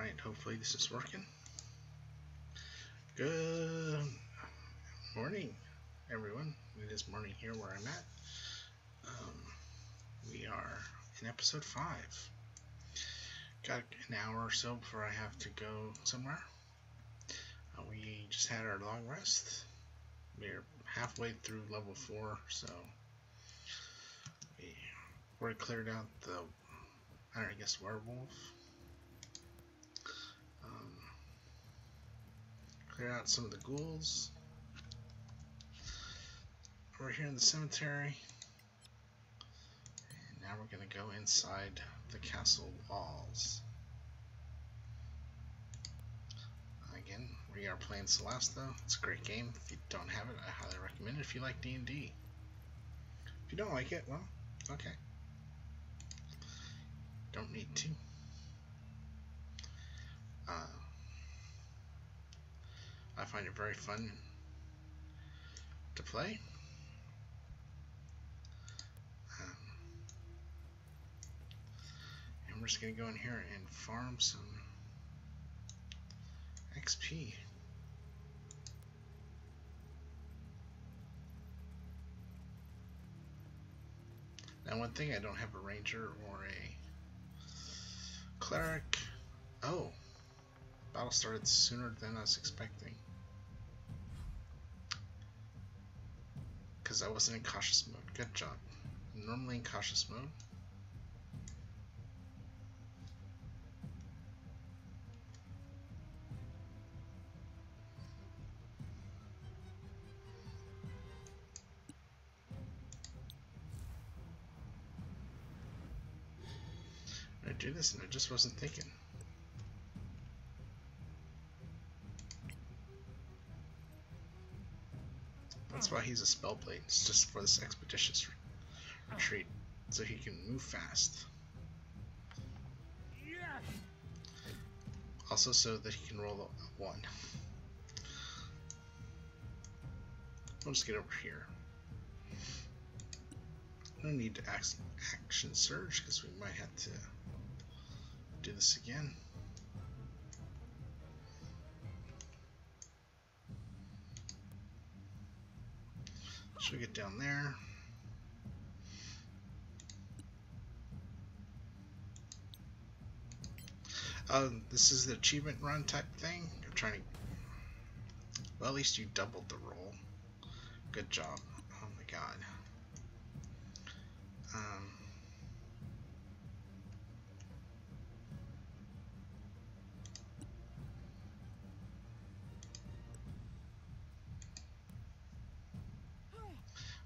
Alright, hopefully this is working. Good morning, everyone. It is morning here where I'm at. Um, we are in episode 5. Got an hour or so before I have to go somewhere. Uh, we just had our long rest. We're halfway through level 4, so we already cleared out the, I, know, I guess, werewolf. Clear out some of the ghouls. We're here in the cemetery. And now we're going to go inside the castle walls. Again, we are playing Solasta. It's a great game. If you don't have it, I highly recommend it if you like D&D. If you don't like it, well, okay. Don't need to. Uh, I find it very fun to play. Um, and we're just going to go in here and farm some XP. Now one thing, I don't have a ranger or a cleric. Oh, battle started sooner than I was expecting. Because I wasn't in cautious mode. Good job. I'm normally in cautious mode. I do this and I just wasn't thinking. That's why he's a spellblade. It's just for this expeditious re oh. retreat, so he can move fast. Also, so that he can roll a one. I'll just get over here. No need to act action surge because we might have to do this again. Should we get down there? Oh, this is the achievement run type thing. I'm trying to. Well, at least you doubled the roll. Good job. Oh my god. Um.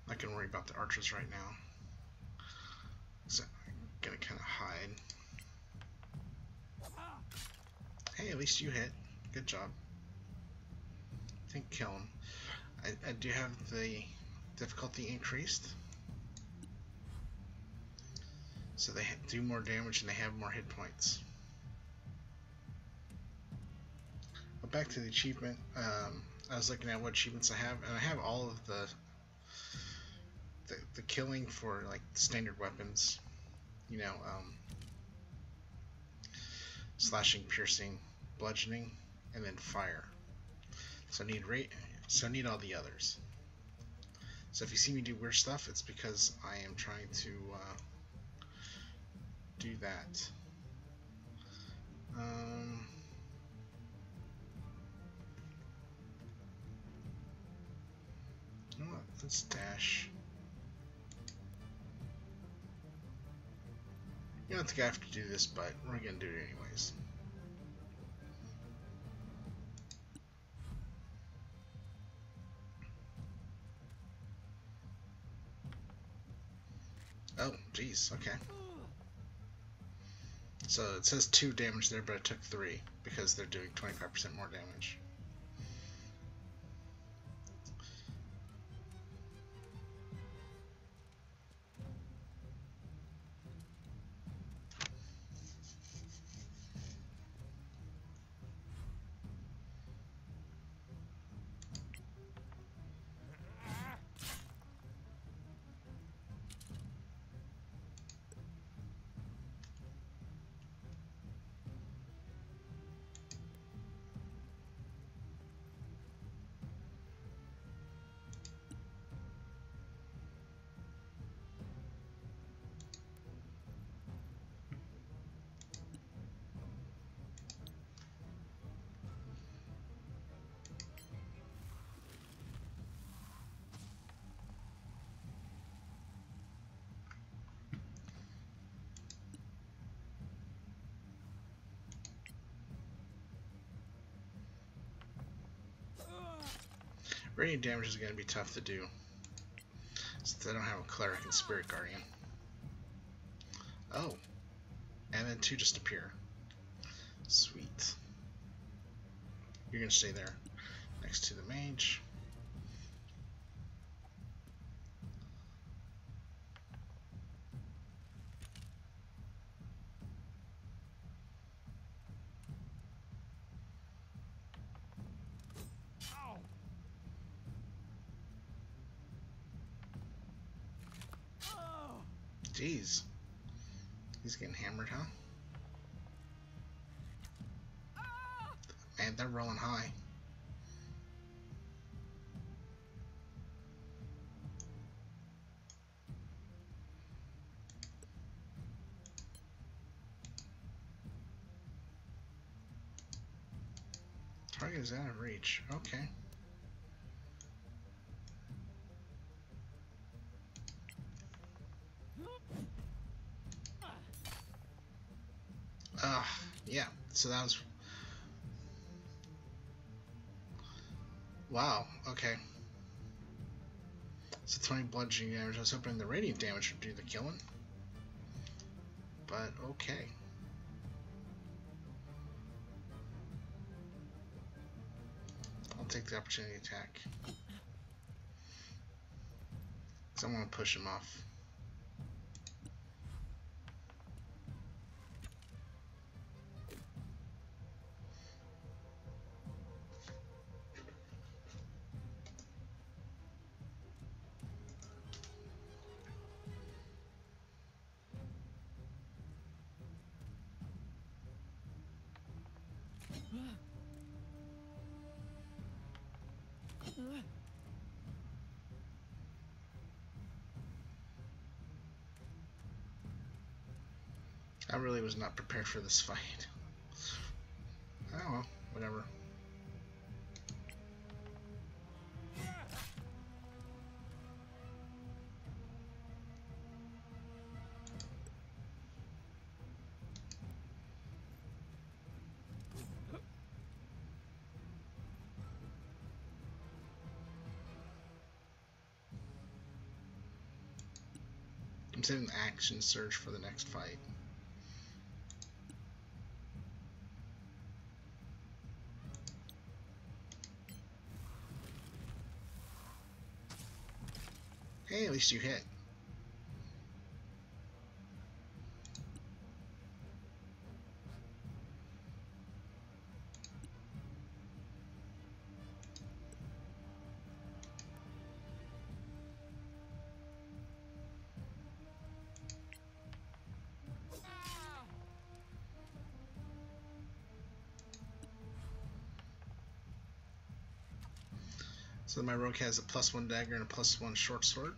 Not gonna worry about the archers right now. So I'm gonna kind of hide. Hey, at least you hit. Good job. I think kill him. I, I do have the difficulty increased. So they do more damage and they have more hit points. But back to the achievement. Um, I was looking at what achievements I have, and I have all of the the, the killing for like standard weapons, you know, um, slashing, piercing, bludgeoning, and then fire. So I need rate. So I need all the others. So if you see me do weird stuff, it's because I am trying to uh, do that. Um, you know what? Let's dash. You don't think I have to do this, but we're gonna do it anyways. Oh, jeez, okay. So it says 2 damage there, but it took 3, because they're doing 25% more damage. Radiant damage is going to be tough to do. Since I don't have a Cleric and Spirit Guardian. Oh. And then two just appear. Sweet. You're going to stay there. Next to the mage. Is out of reach. Okay. Uh, yeah, so that was... Wow, okay. So 20 bludgeoning damage. I was hoping the radiant damage would do the killing. But, okay. Take the opportunity attack. Because I want to push him off. Was not prepared for this fight. Oh well, whatever. I'm saving the action surge for the next fight. Hey, at least you hit. So my rogue has a plus one dagger and a plus one short sword.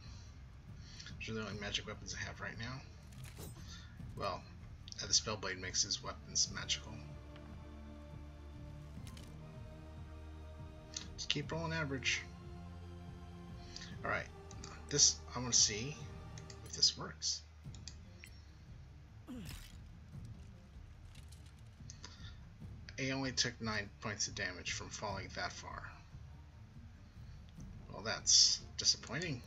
Those are the only magic weapons I have right now. Well, uh, the Spellblade makes his weapons magical. Just keep rolling average. Alright, this, I want to see if this works. I only took 9 points of damage from falling that far. Well, that's disappointing.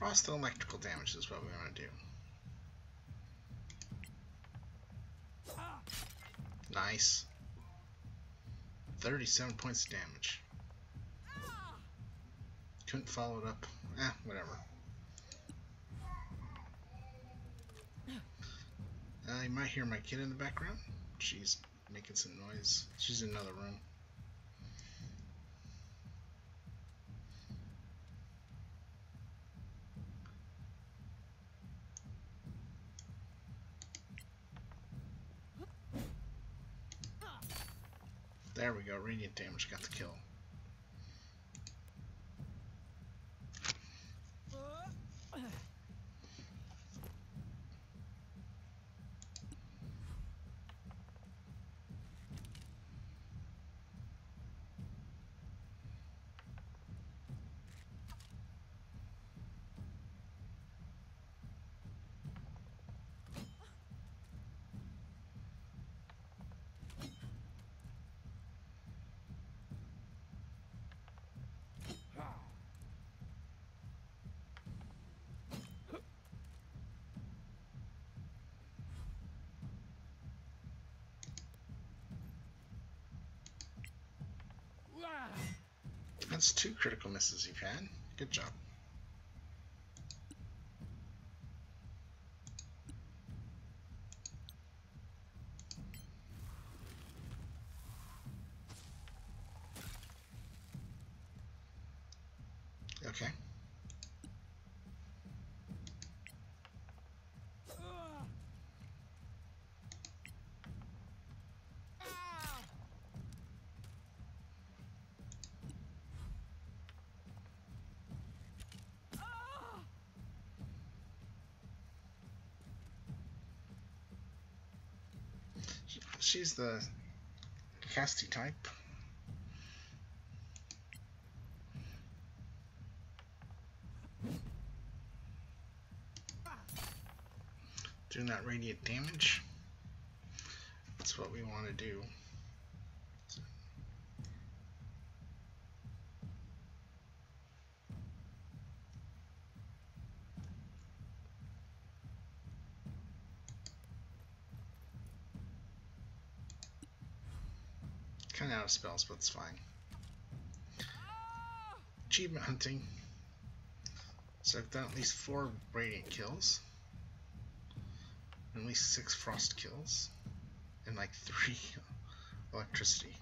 Frost and electrical damage is what we want to do. Nice. 37 points of damage. Couldn't follow it up. Eh, whatever. Uh, you might hear my kid in the background. She's making some noise. She's in another room. Radiant damage got the kill. That's two critical misses you've had. Good job. Okay. She's the casty type. Doing that radiant damage. That's what we want to do. Of spells, but it's fine. Achievement hunting. So I've done at least four radiant kills, at least six frost kills, and like three electricity.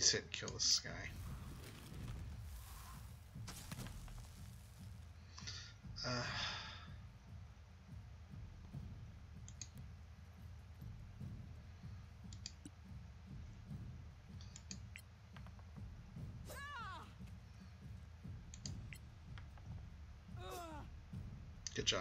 Hit kill this guy. Uh, good job.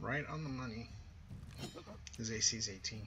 Right on the money. His AC is 18.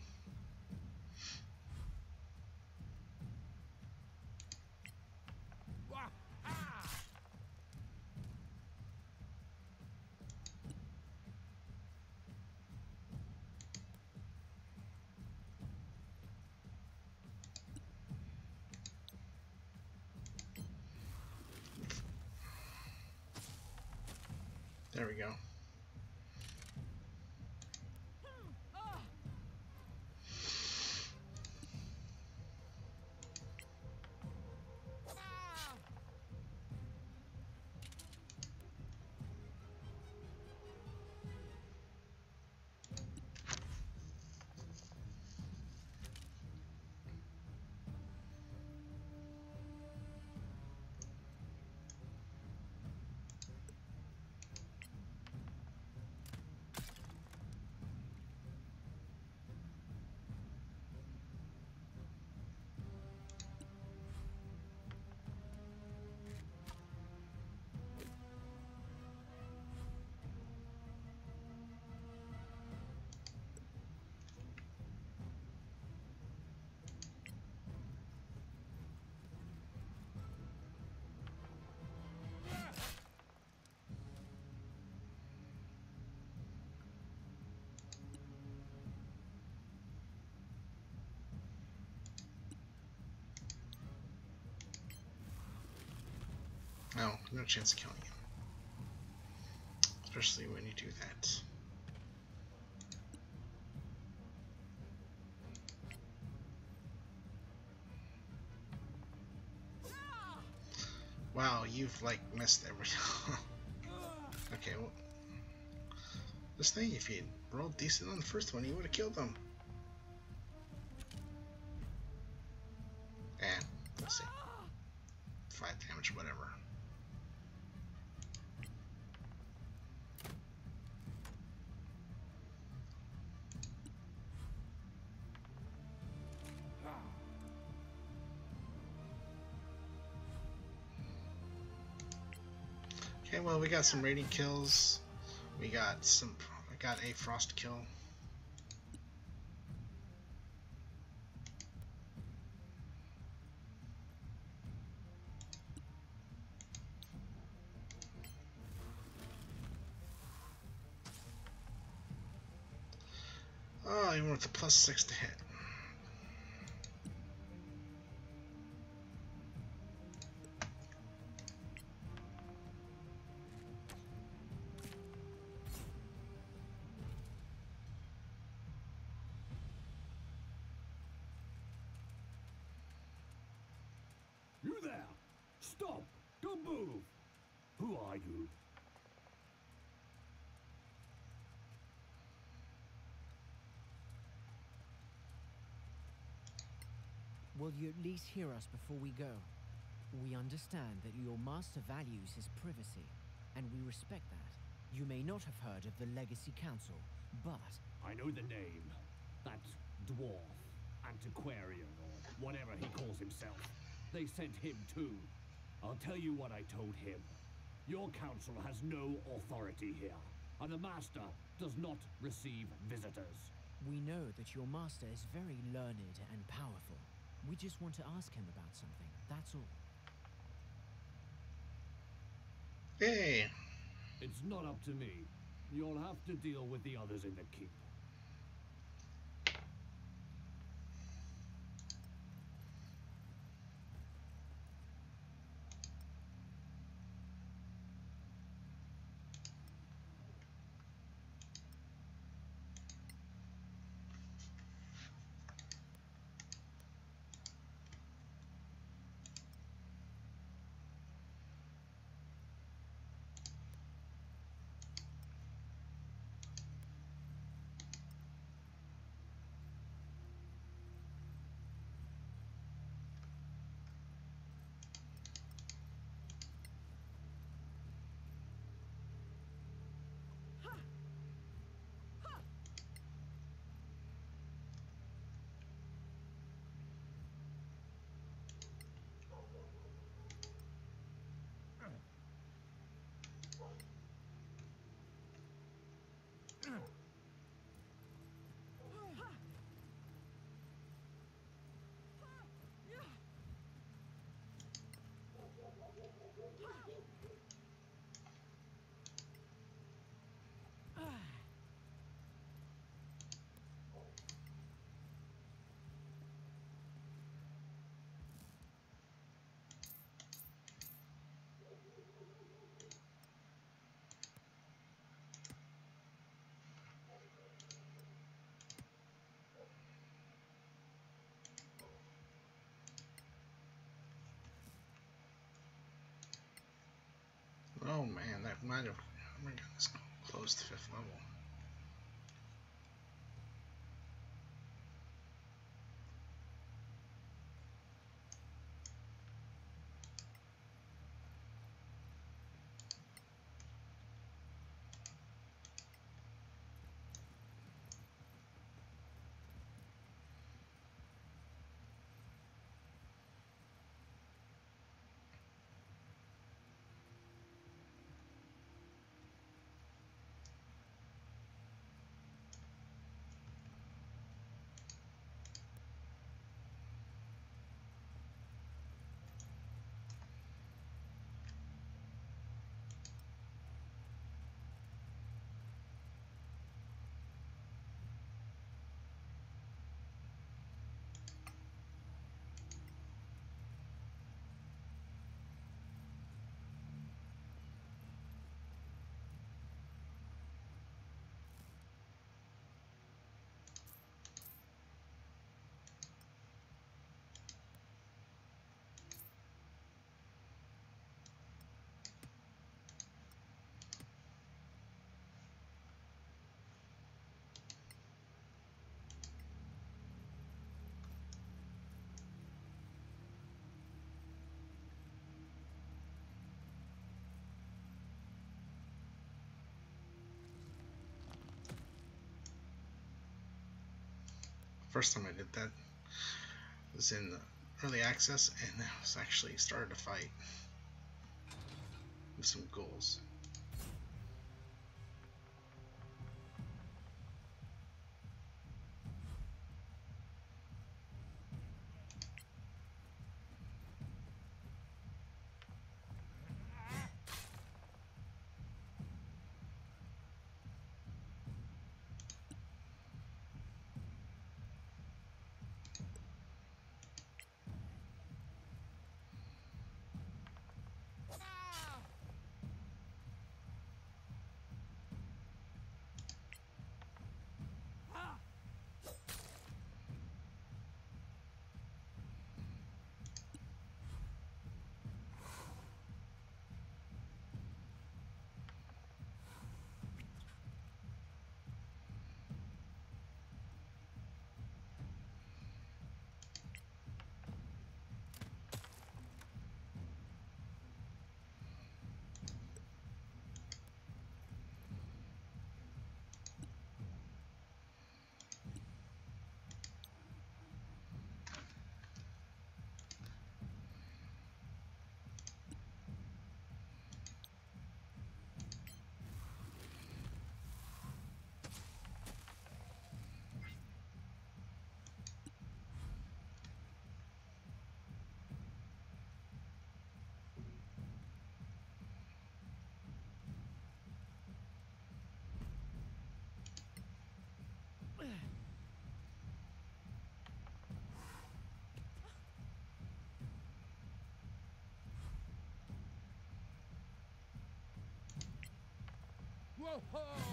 No, no chance of killing him. Especially when you do that. Wow, you've like missed every. okay, well, this thing, if you rolled decent on the first one, you would have killed them. We got some radiant kills. We got some. I got a frost kill. Oh, even with the plus six to hit. Will you at least hear us before we go? We understand that your master values his privacy, and we respect that. You may not have heard of the Legacy Council, but I know the name. That dwarf, antiquarian, or whatever he calls himself. They sent him too. I'll tell you what I told him. Your council has no authority here, and the master does not receive visitors. we know that your master is very learned and powerful. We just want to ask him about something, that's all. Hey, It's not up to me. You'll have to deal with the others in the keep. oh man, that might have. Oh my goodness, close to fifth level. First time I did that was in the early access, and I was actually started to fight with some ghouls. Whoa!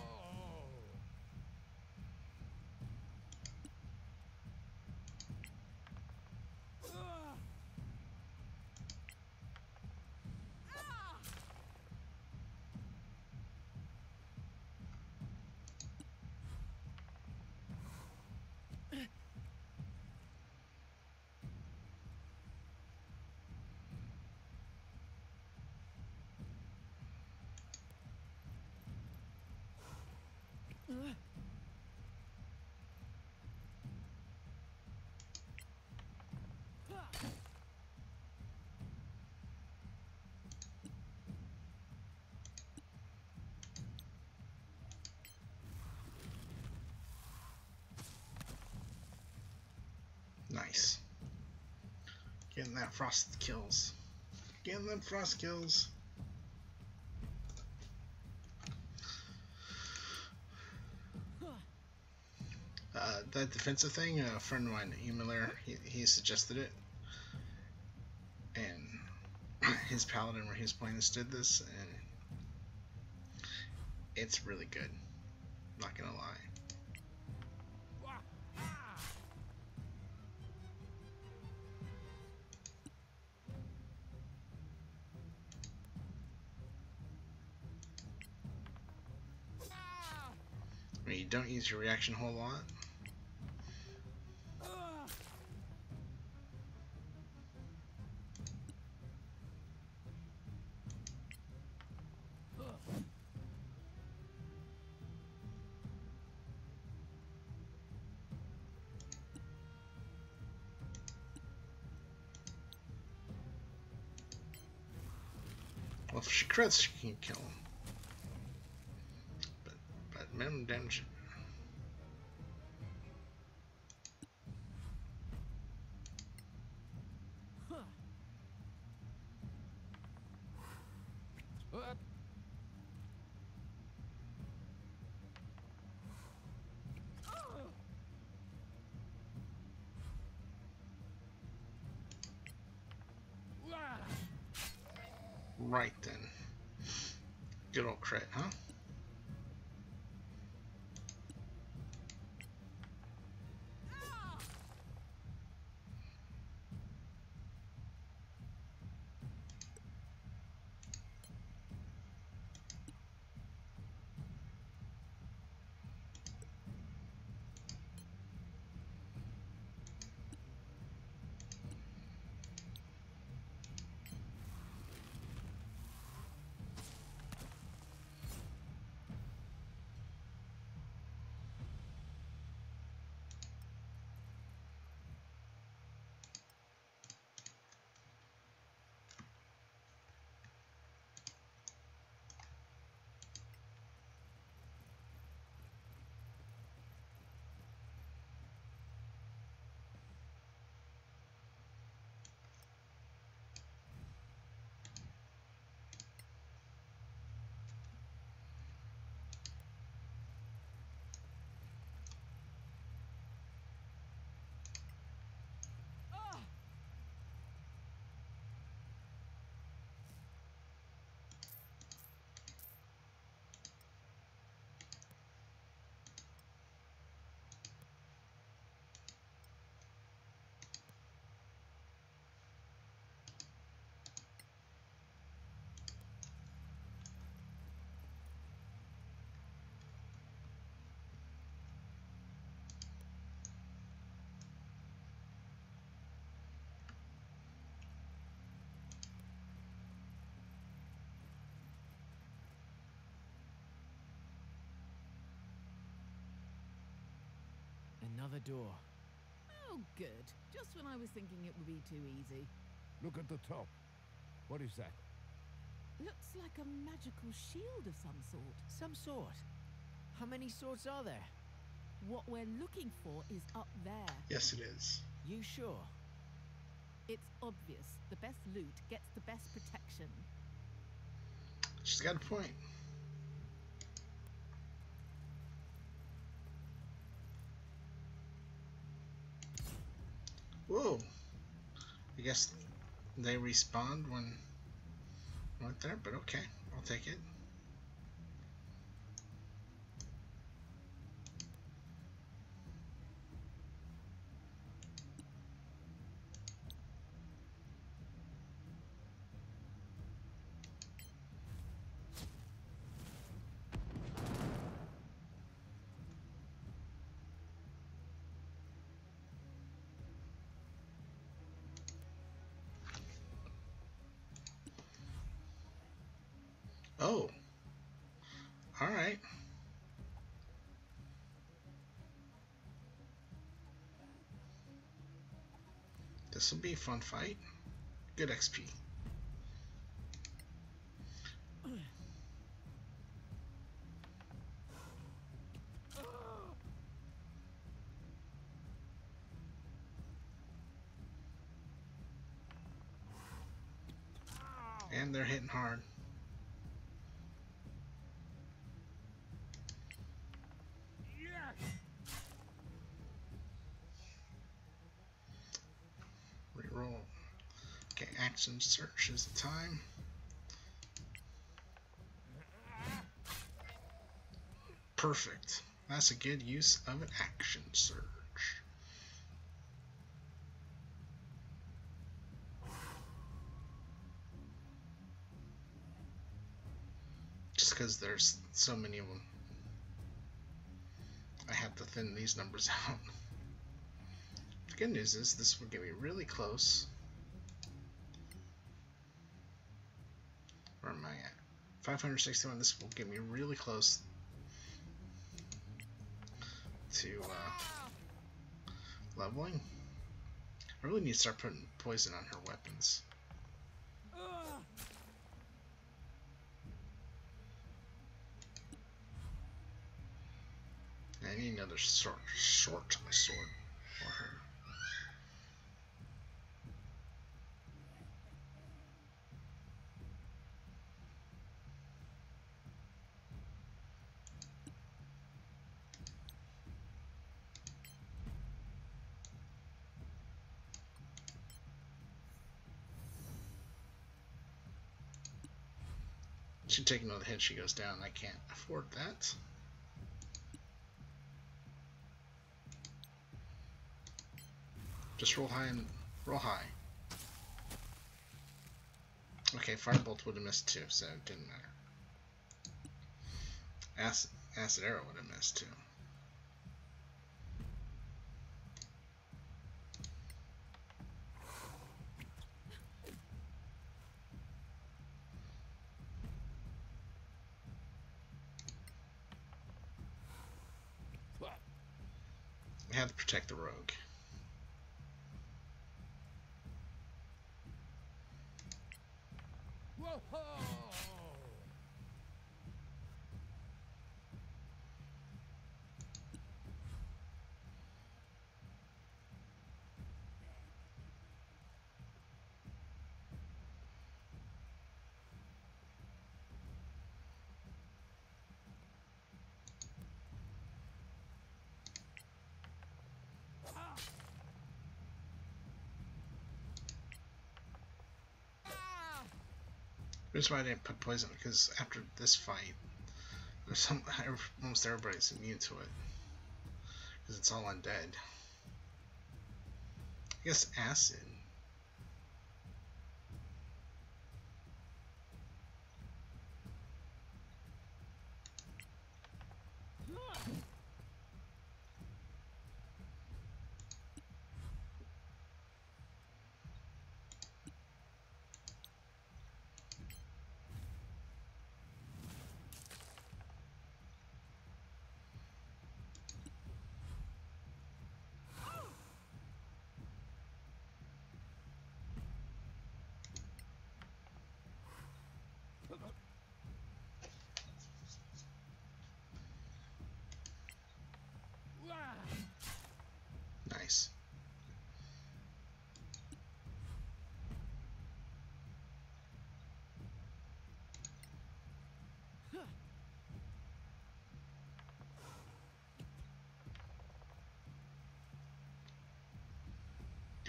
Nice. Getting that frost kills. Getting them frost kills. Uh, that defensive thing, a friend of mine, Emiller, he, he suggested it. And his paladin where he's playing this did this, and it's really good. Not gonna lie. I mean, you don't use your reaction a whole lot. She can kill him. But, but. What? Another door. Oh, good. Just when I was thinking it would be too easy. Look at the top. What is that? Looks like a magical shield of some sort. Some sort. How many swords are there? What we're looking for is up there. Yes, it is. You sure? It's obvious. The best loot gets the best protection. She's got a point. Whoa. I guess they respawned when right there, but okay, I'll take it. Oh. Alright. This will be a fun fight. Good XP. And they're hitting hard. Action Surge is time. Perfect. That's a good use of an action surge. Just because there's so many of them. I have to thin these numbers out. The good news is this will get me really close. Where am I at? 561. This will get me really close to uh, leveling. I really need to start putting poison on her weapons. I need another short, short sword for her. She take another hit, she goes down. I can't afford that. Just roll high and roll high. Okay, firebolt would have missed too, so it didn't matter. Acid, acid arrow would have missed too. We have to protect the rogue. Whoa! That's why I didn't put poison because after this fight, some almost everybody's immune to it because it's all undead. I guess acid.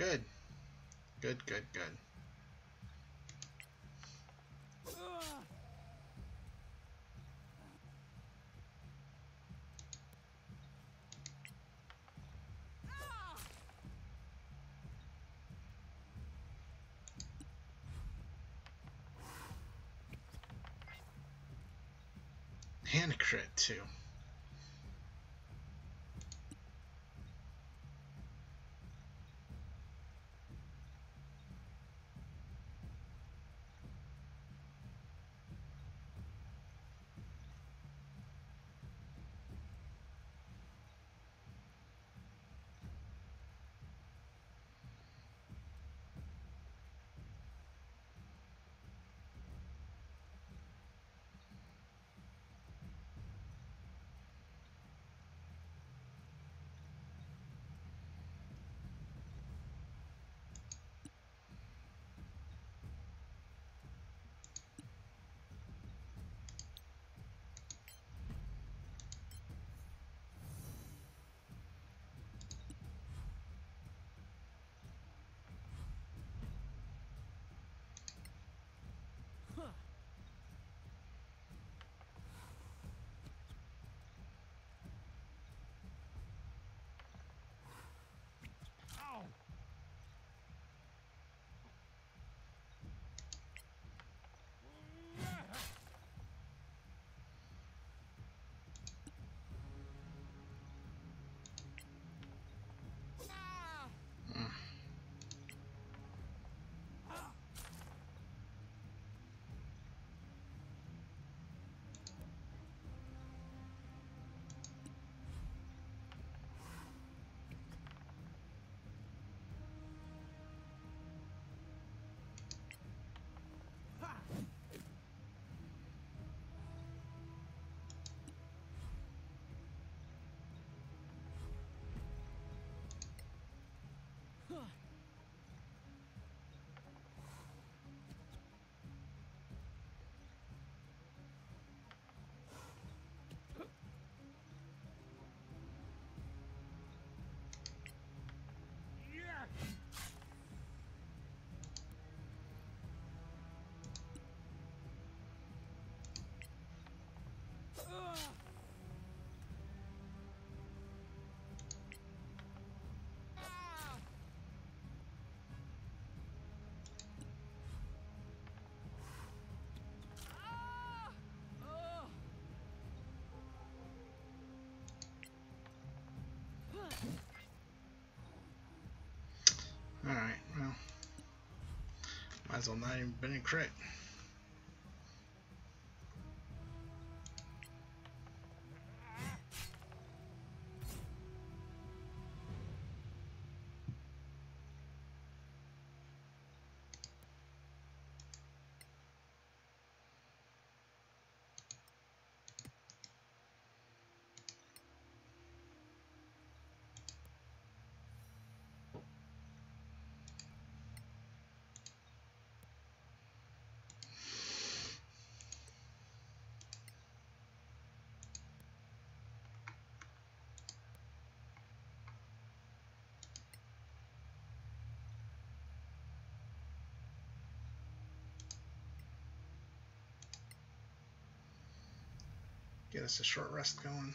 Good. Good, good, good. And crit too. Alright, well. Might as well not even been a crit. Get us a short rest going.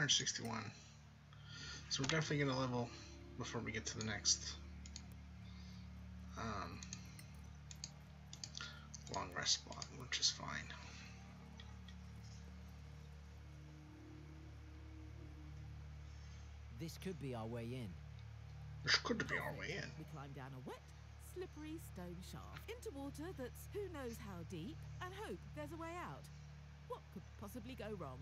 And 261. So we're definitely going to level before we get to the next um, long rest spot, which is fine. This could be our way in. This could be our way in. We climb down a wet, slippery stone shaft into water that's who knows how deep and hope there's a way out. What could possibly go wrong?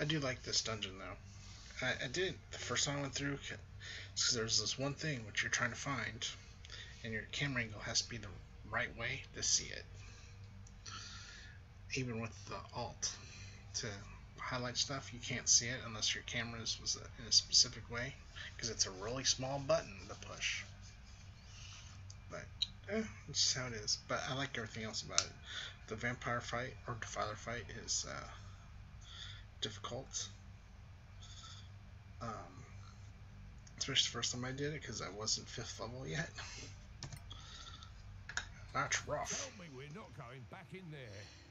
I do like this dungeon though. I, I did the first time I went through because there's this one thing which you're trying to find, and your camera angle has to be the right way to see it. Even with the alt to highlight stuff, you can't see it unless your camera was in a specific way because it's a really small button to push. But eh, it's just how it is. But I like everything else about it. The vampire fight or defiler fight is uh, difficult. Um, especially the first time I did it because I wasn't fifth level yet. That's rough. Me we're not going back in there.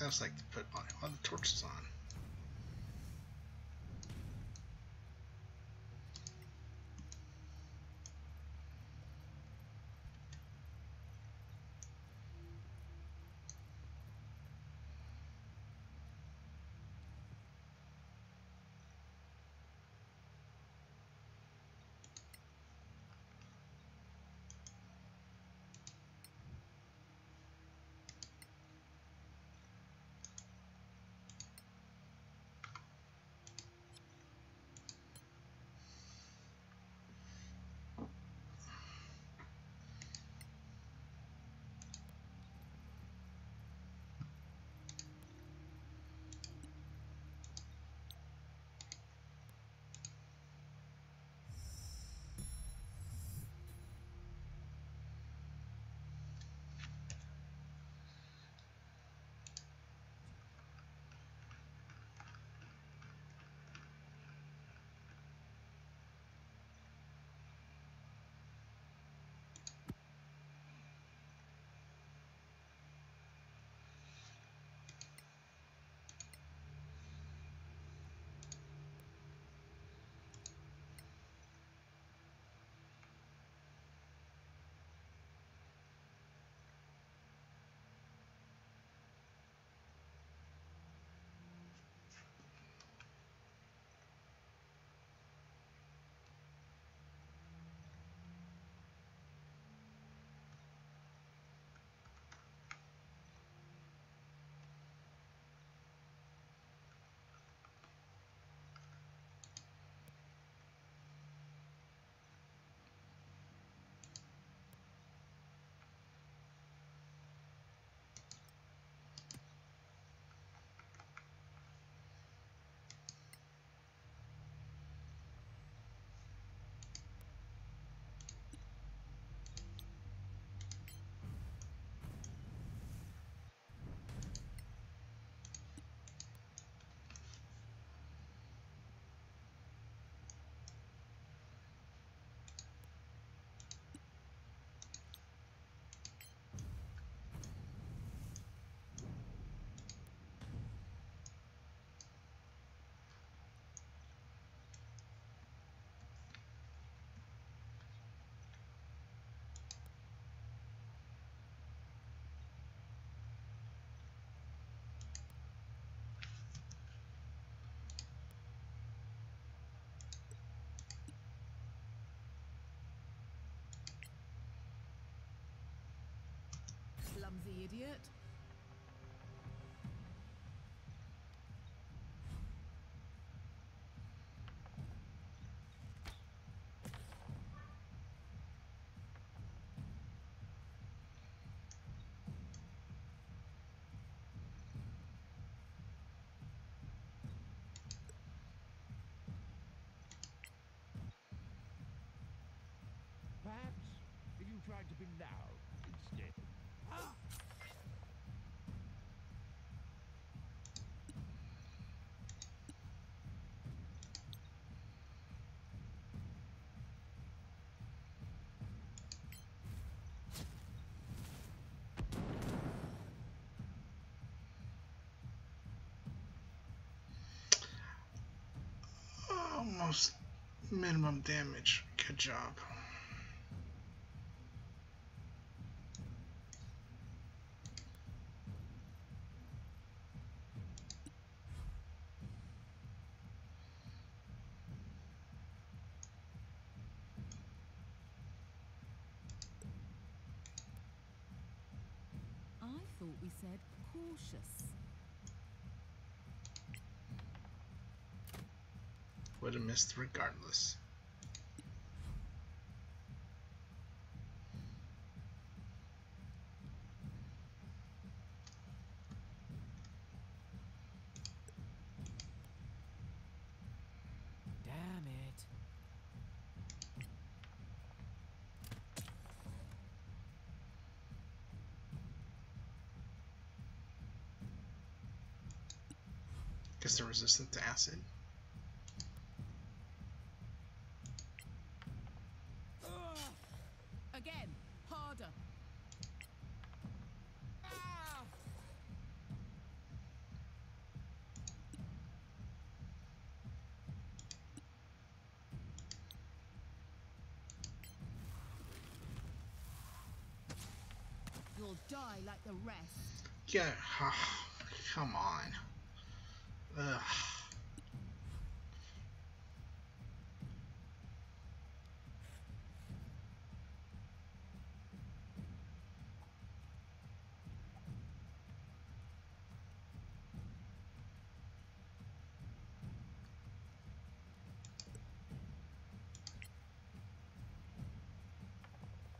I just like to put all the torches on. Idiot. Perhaps if you tried to be loud instead. Oh Almost minimum damage. Good job. I thought we said cautious. Would have missed regardless. Damn it. Guess they're resistant to acid. Again, harder. Ah! You'll die like the rest. Yeah, come on. Ugh.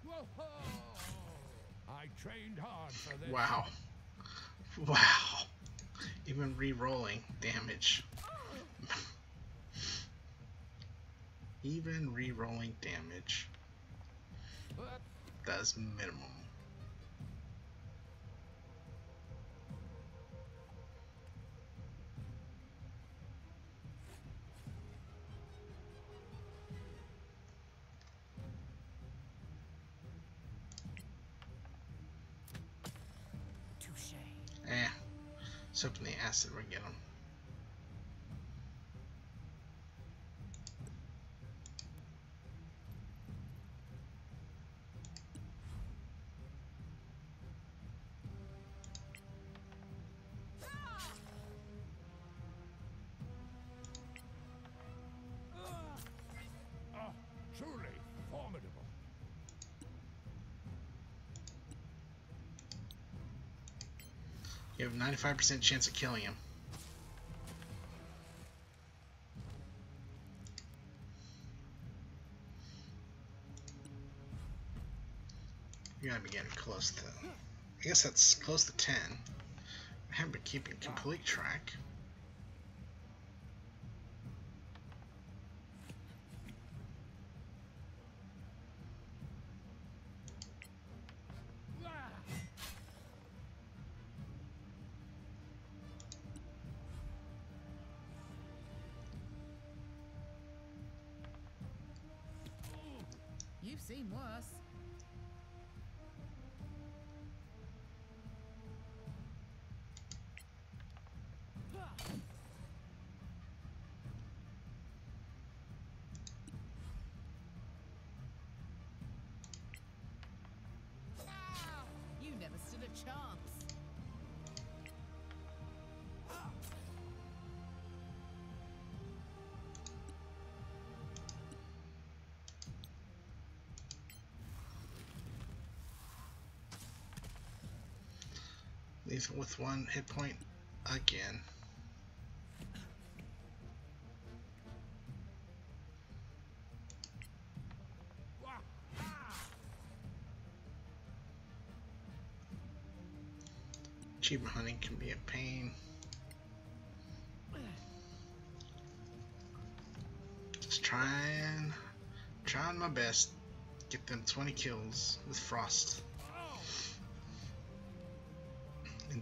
Whoa! I trained hard for this. Wow. Wow. Even re-rolling damage. Even re-rolling damage What? does minimum. Acid would get him. 95% chance of killing him. You gotta be getting close to. I guess that's close to 10. I haven't been keeping complete track. Leave with one hit point again. Achievement hunting can be a pain. Just trying, trying my best. Get them 20 kills with Frost.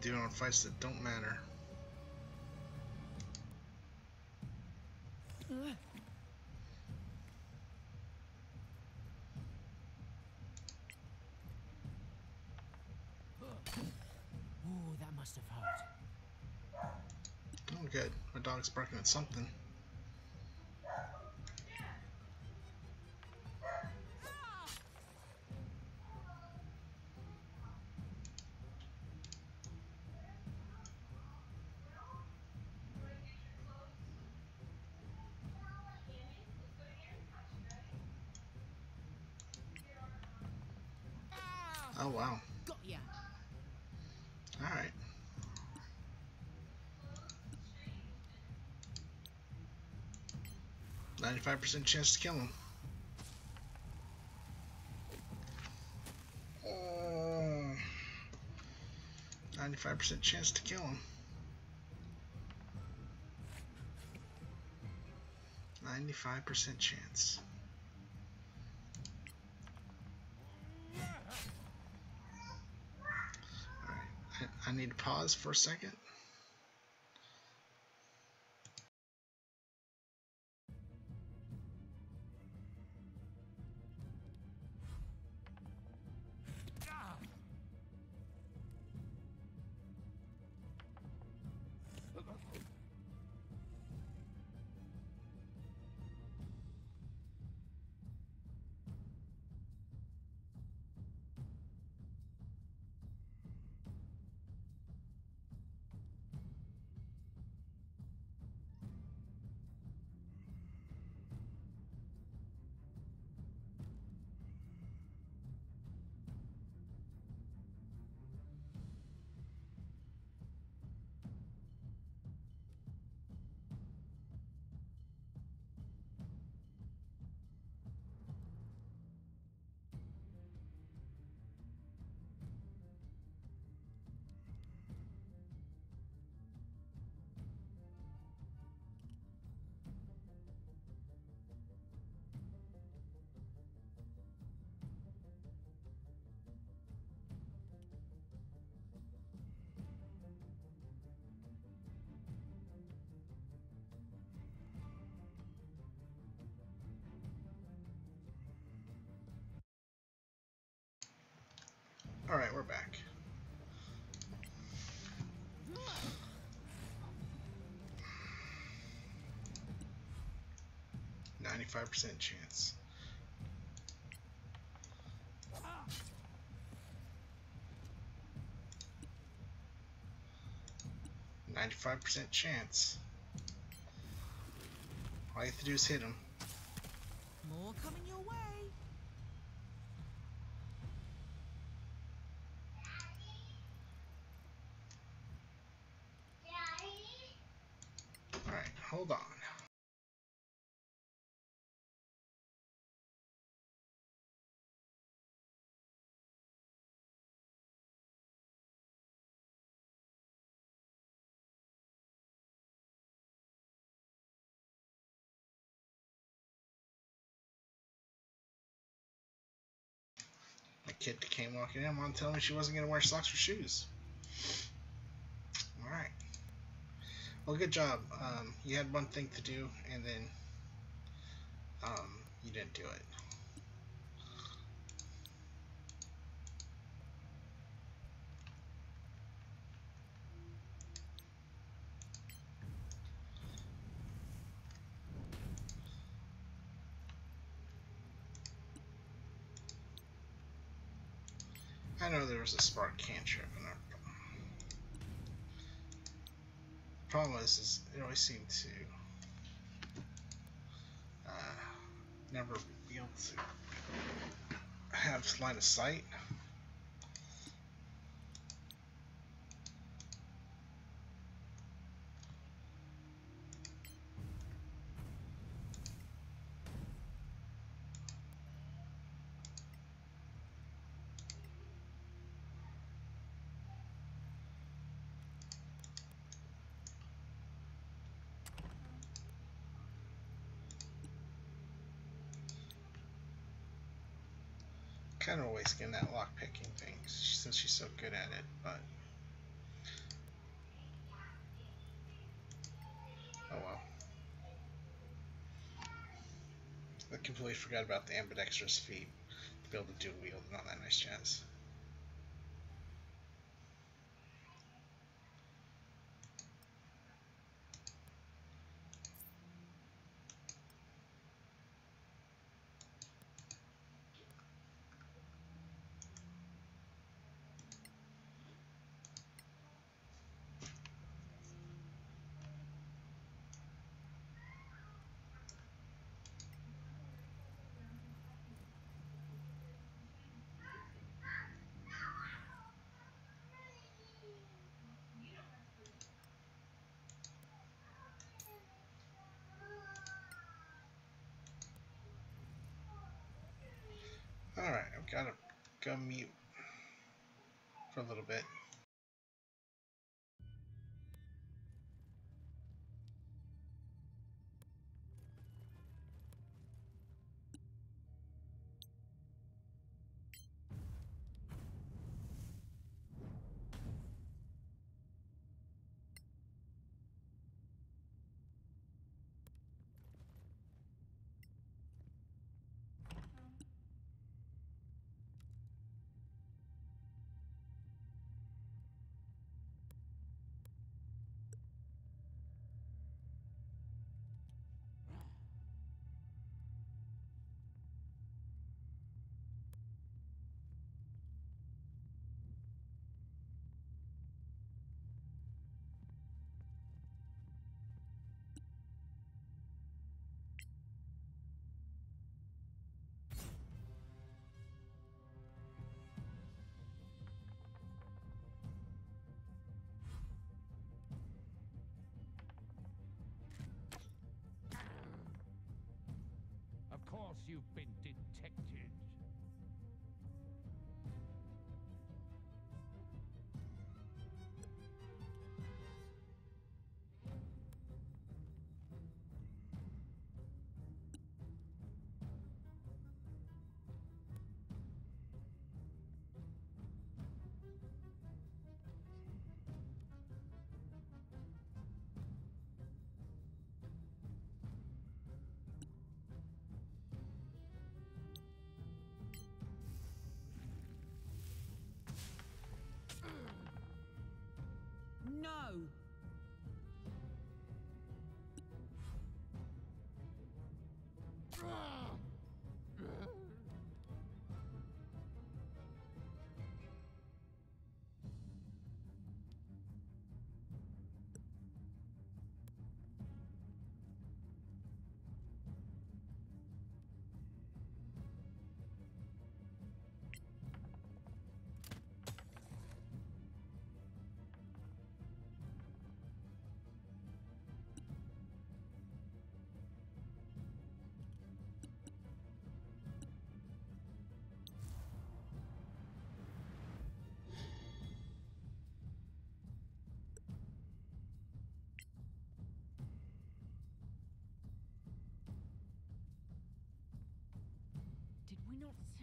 Do it on fights that don't matter. Ooh, that must have hurt. Oh, good. My dog's barking at something. 95% chance to kill him. Uh, 95% chance to kill him. 95% chance. Alright, I, I need to pause for a second. Alright, we're back. Ninety-five percent chance. Ninety-five percent chance. All you have to do is hit him. More coming your way. Alright, hold on. Kid came walking in, mom telling me she wasn't gonna wear socks or shoes. Alright. Well, good job. Um, you had one thing to do, and then um, you didn't do it. I know there was a spark cantrip in our problem is, is it always seemed to uh, never be able to have line of sight. Kind of wasting that lock picking thing since she's so good at it, but oh well. I completely forgot about the ambidextrous feat to be able to dual wield and all that nice jazz. You've been detected.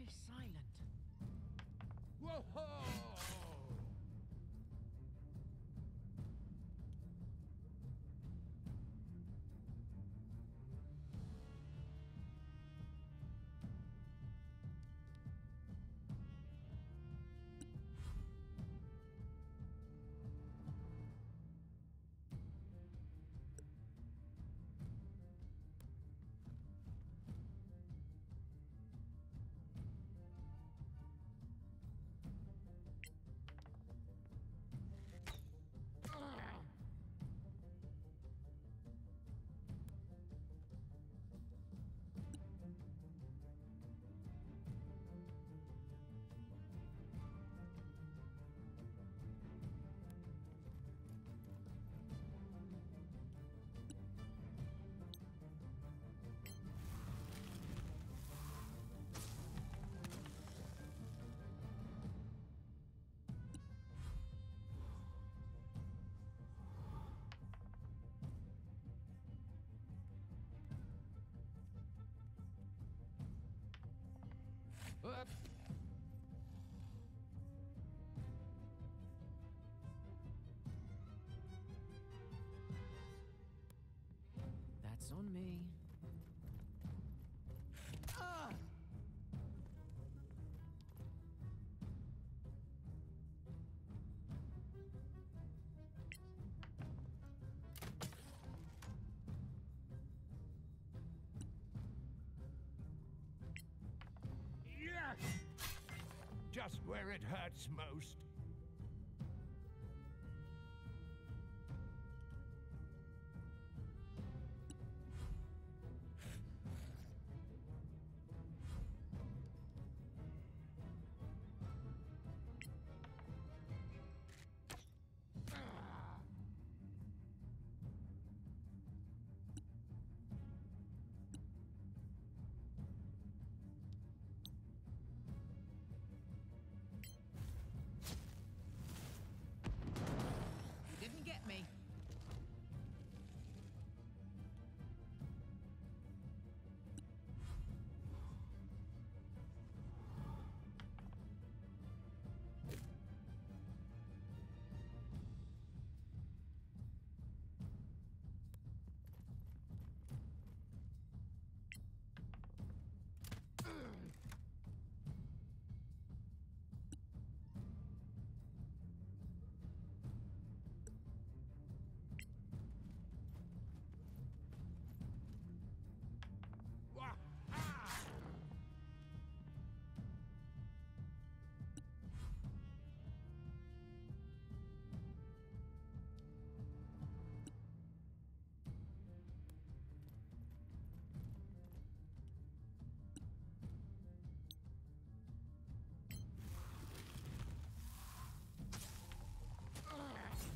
Silent? Whoa! That's on me. Just where it hurts most.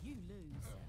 You lose.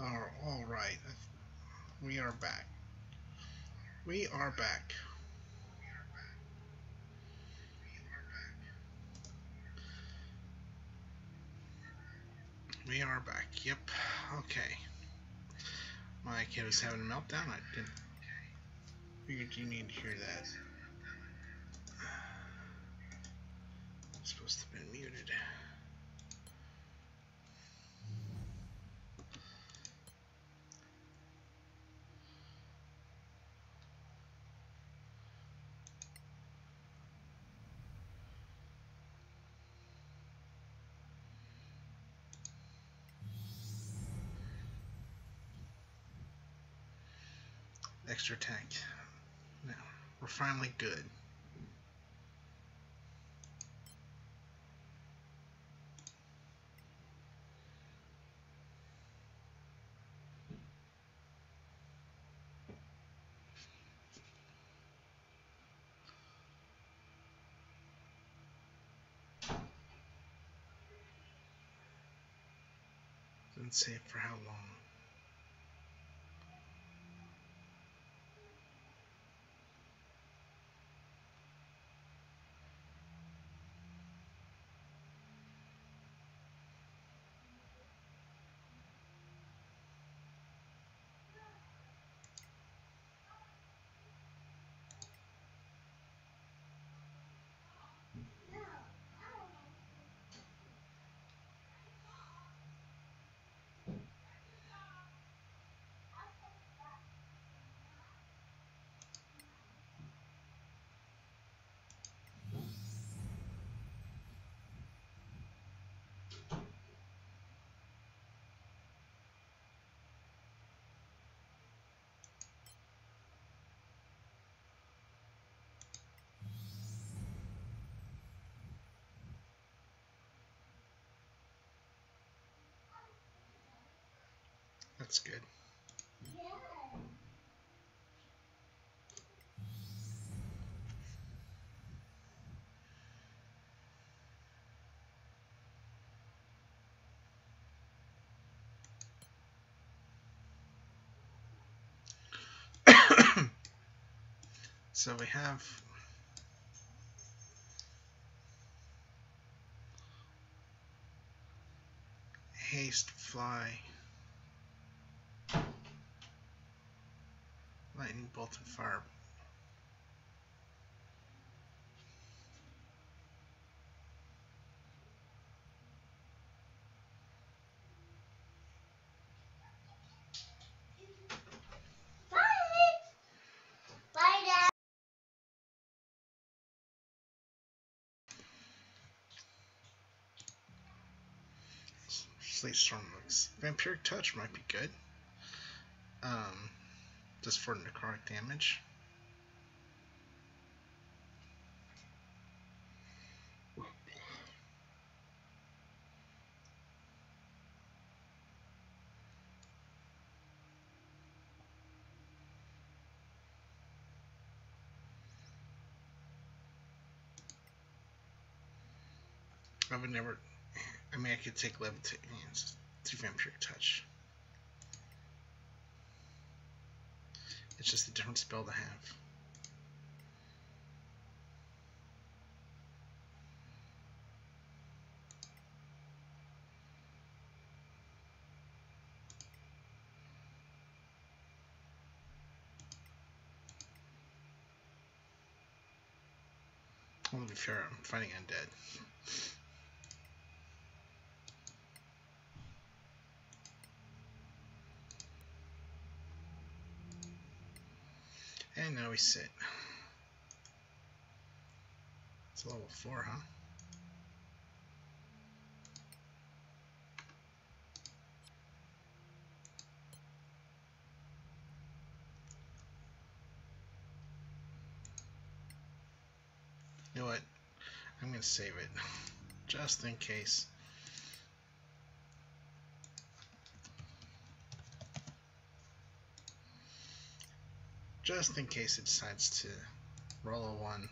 All, right. We are back. We are back. We are back. Yep. Okay. My kid was having a meltdown. I didn't figured you need to hear that. Supposed to have been muted. Extra attack. Now, we're finally good. Didn't say for how long. That's good. so we have haste fly lightning bolt and fire Sleet Storm looks. Vampiric Touch might be good. Um, just for necrotic damage. I would never. I mean, I could take levitate hands through vampiric touch. It's just a different spell to have. To be fair, I'm fighting undead. And now we sit. It's level 4, huh? You know what? I'm going to save it. Just in case. Just in case it decides to roll a 1.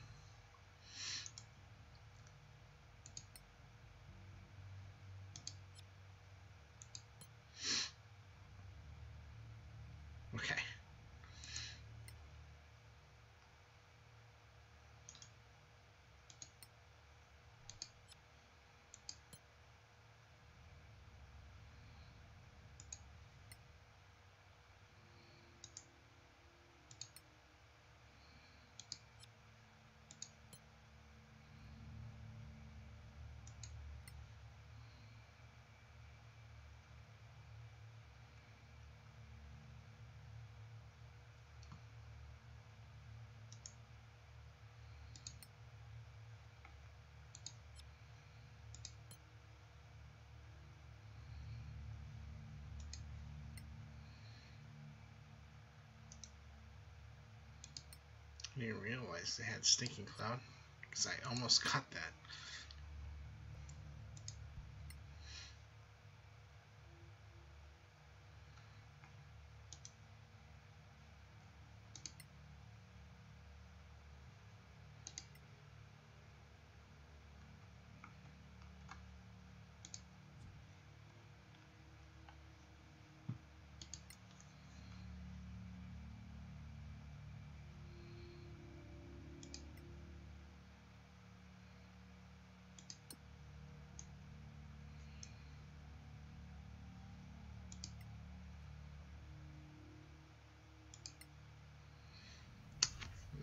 I didn't realize they had Stinking Cloud because I almost caught that.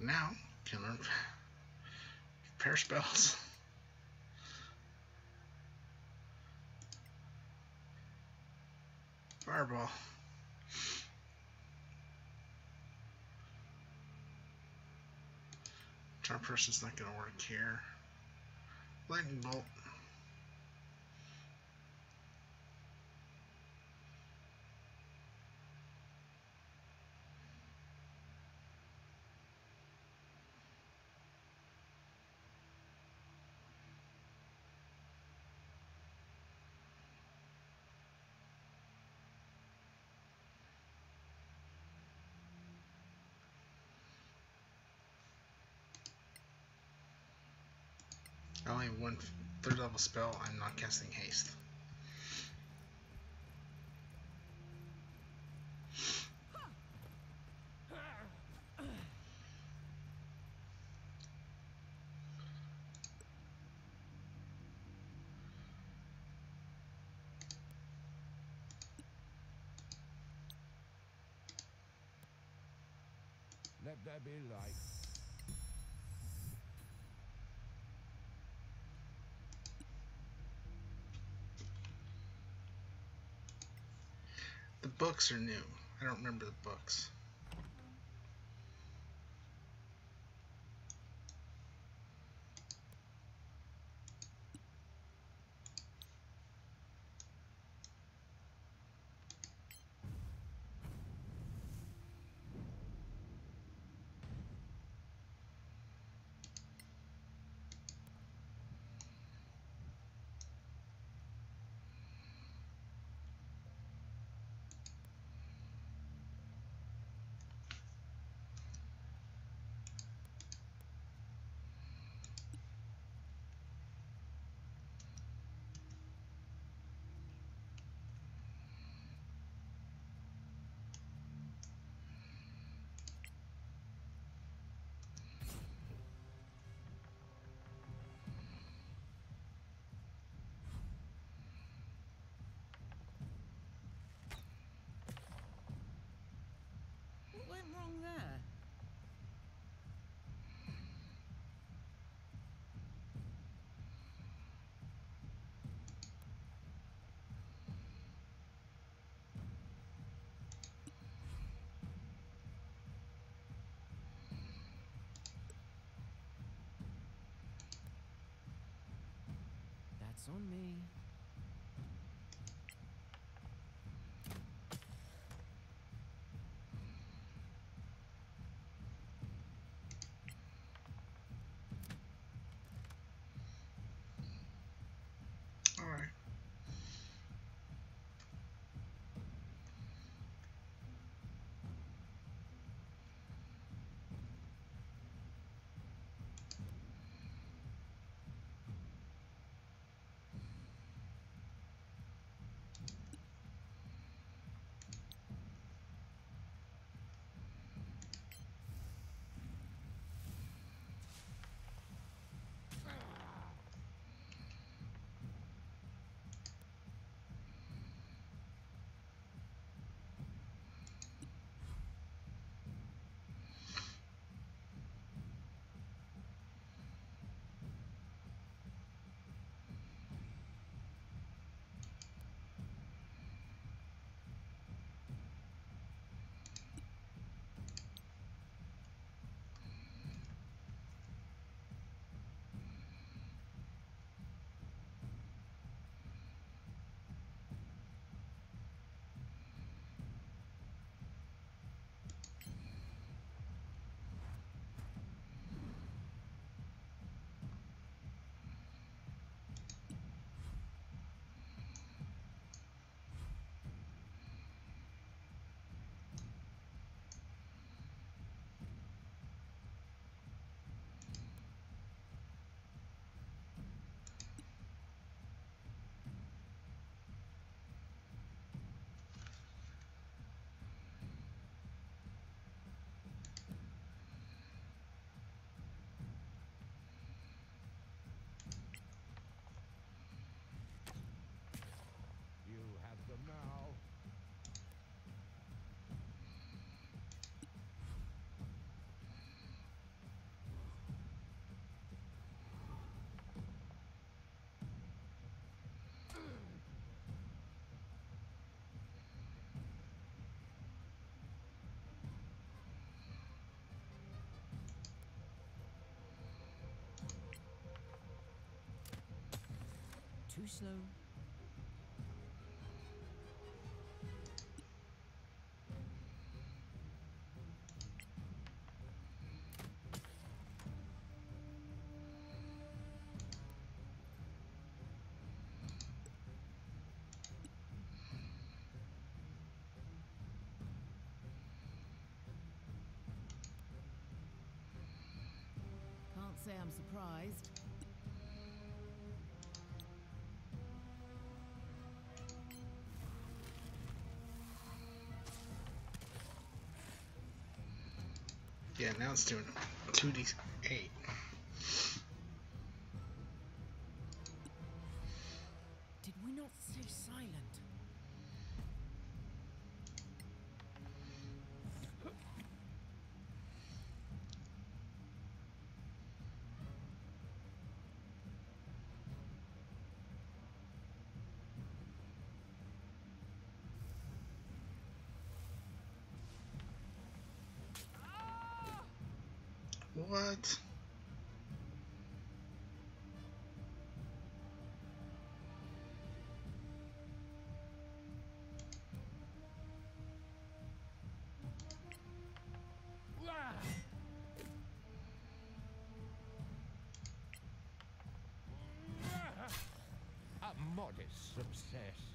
Now, pair spells. Fireball. Charm person's not gonna work here. Lightning bolt. Only one third level spell. I'm not casting haste. Let there be light. The books are new. I don't remember the books. What went wrong there? On me. Too slow. Yeah, now it's doing 2d8. What? A modest success.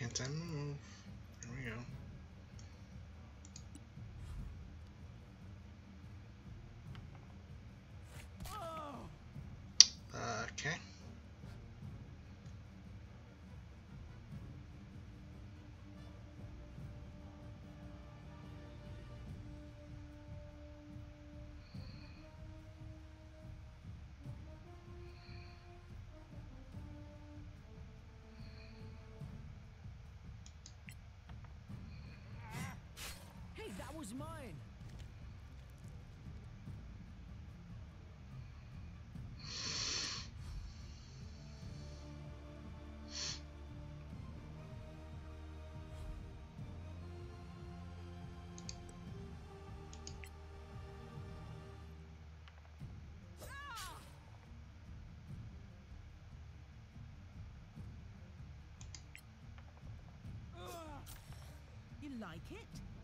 Can't I move? That was mine! Ah! You like it?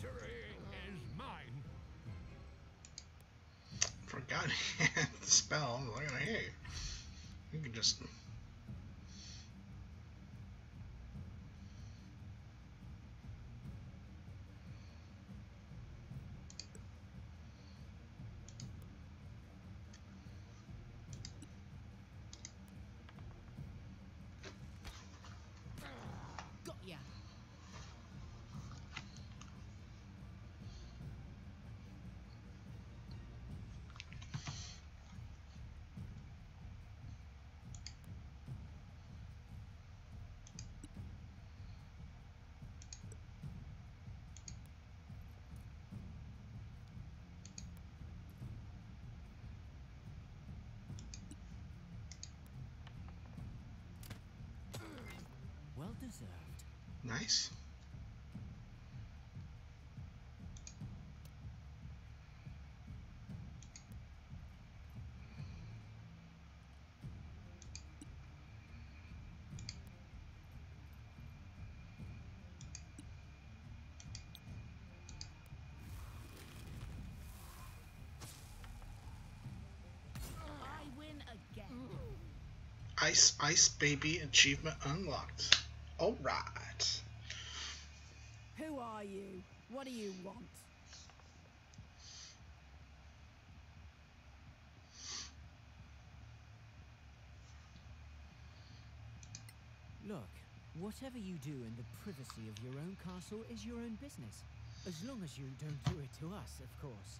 victory is mine. Forgot the spell. Look at hey, you can just deserved. Nice. I win again. Ice Ice Baby achievement unlocked. Alright. Who are you? What do you want? Look, whatever you do in the privacy of your own castle is your own business. As long as you don't do it to us, of course.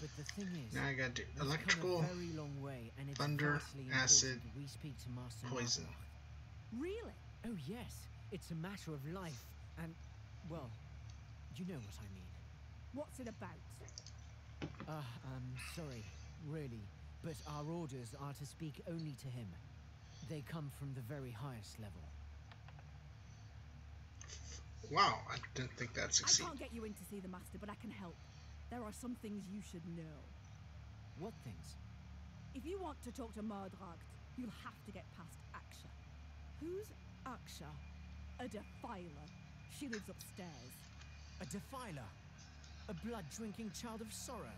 But the thing is, Now I gotta do electrical. come a very long way, and it's thunder, acid, we speak to Master poison. Mardracht. Really? Oh yes, it's a matter of life and, well, you know what I mean. What's it about? Uh, um, sorry, really, but our orders are to speak only to him. They come from the very highest level. Wow, I didn't think that'd I succeed. can't get you in to see the master, but I can help. There are some things you should know. What things? If you want to talk to Mardracht, you'll have to get past Aksha. Who's Aksha? A defiler. She lives upstairs. A defiler, a blood-drinking child of sorrow.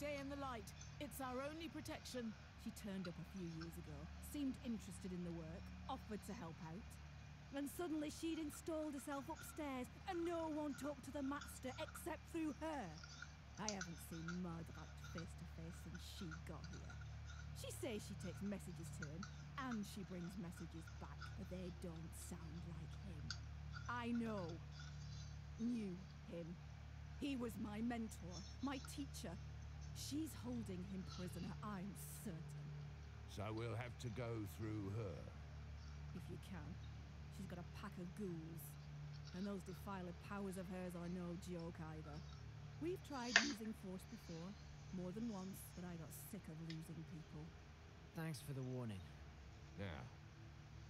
Day in the light. It's our only protection. She turned up a few years ago, seemed interested in the work, offered to help out. And suddenly she'd installed herself upstairs, and no one talked to the master except through her. I haven't seen Mardracht face to face since she got here. She says she takes messages to him, and she brings messages back, but they don't sound like him. I know. Knew him. He was my mentor, my teacher. She's holding him prisoner, I'm certain. So we'll have to go through her. If you can. She's got a pack of ghouls. And those defiler powers of hers are no joke either. We've tried using force before, more than once, but I got sick of losing people. Thanks for the warning. Now,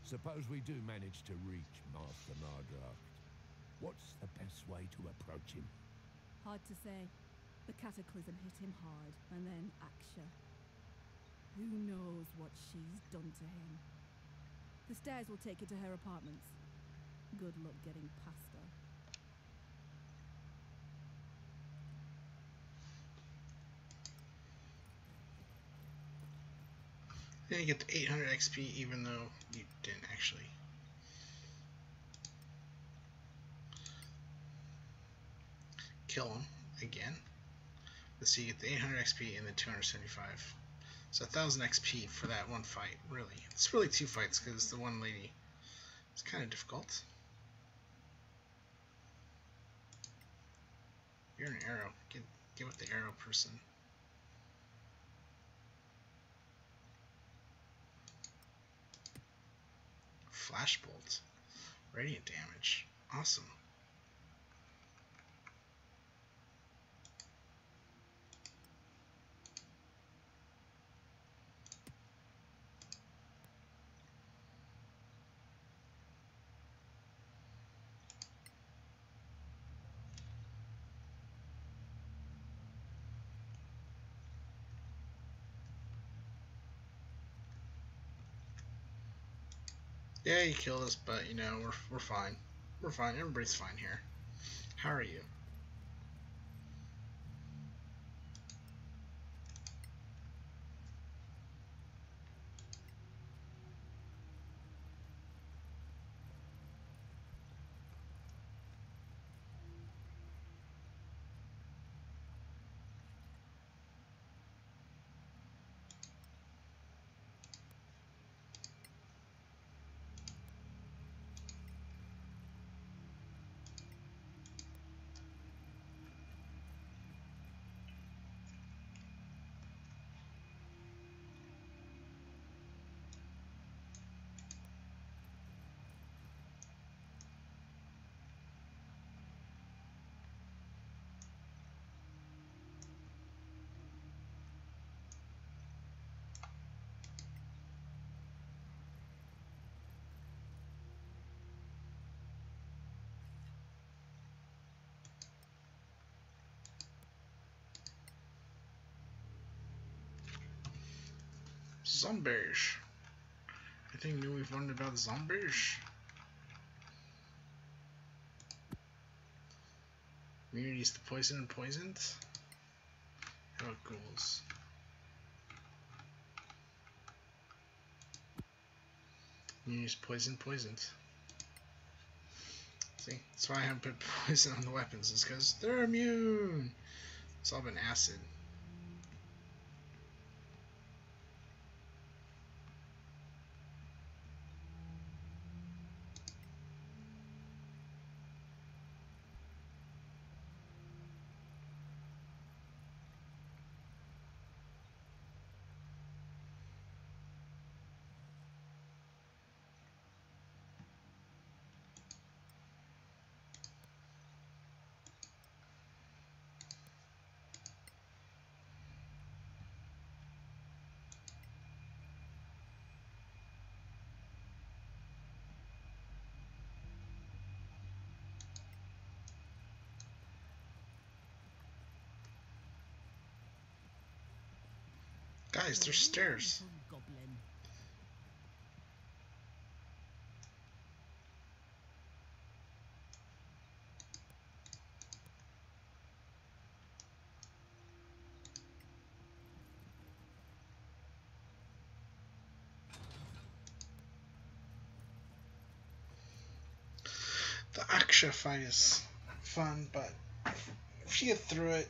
suppose we do manage to reach Master Mardracht. What's the best way to approach him? Hard to say. The cataclysm hit him hard, and then Aksha. Who knows what she's done to him? The stairs will take you to her apartments. Good luck getting past her. Then you get the 800 XP even though you didn't actually. Kill him again. Let's see, you get the 800 XP and the 275. So 1000 XP for that one fight, really. It's really two fights because the one lady is kind of difficult. You're an arrow. Get, get with the arrow person. Flashbolt. Radiant damage. Awesome. Yeah, you killed us, but you know, we're, we're fine. We're fine. Everybody's fine here. How are you? Zombies. Anything new we've learned about zombies? Immunities to poison and poisoned? How about ghouls? Immunities to poison, poisoned. See, that's why I haven't put poison on the weapons, is because they're immune! It's all been acid. Guys, there's stairs. The Aksha fight is fun, but if you get through it,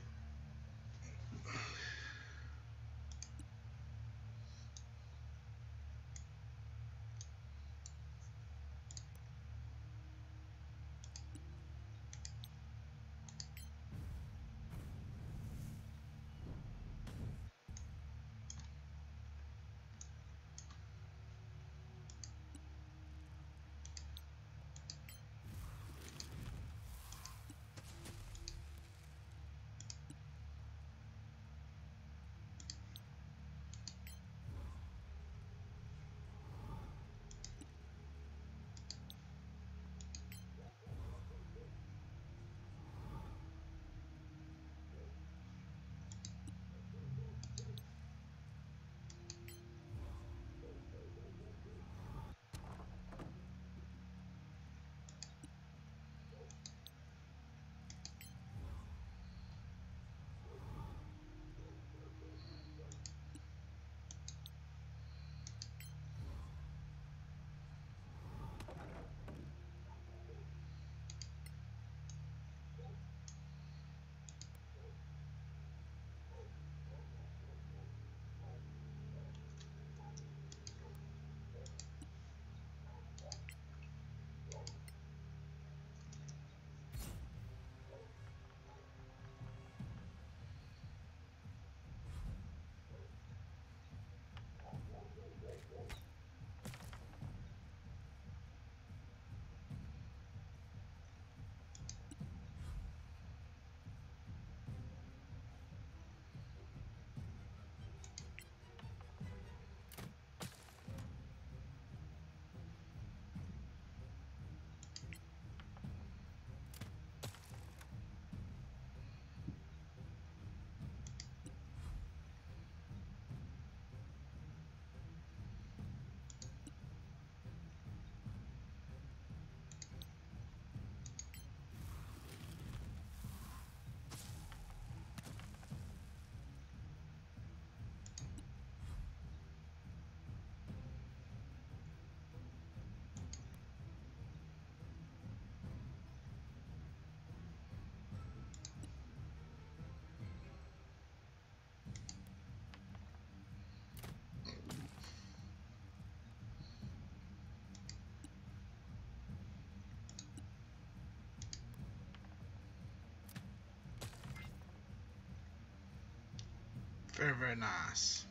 very, very nice.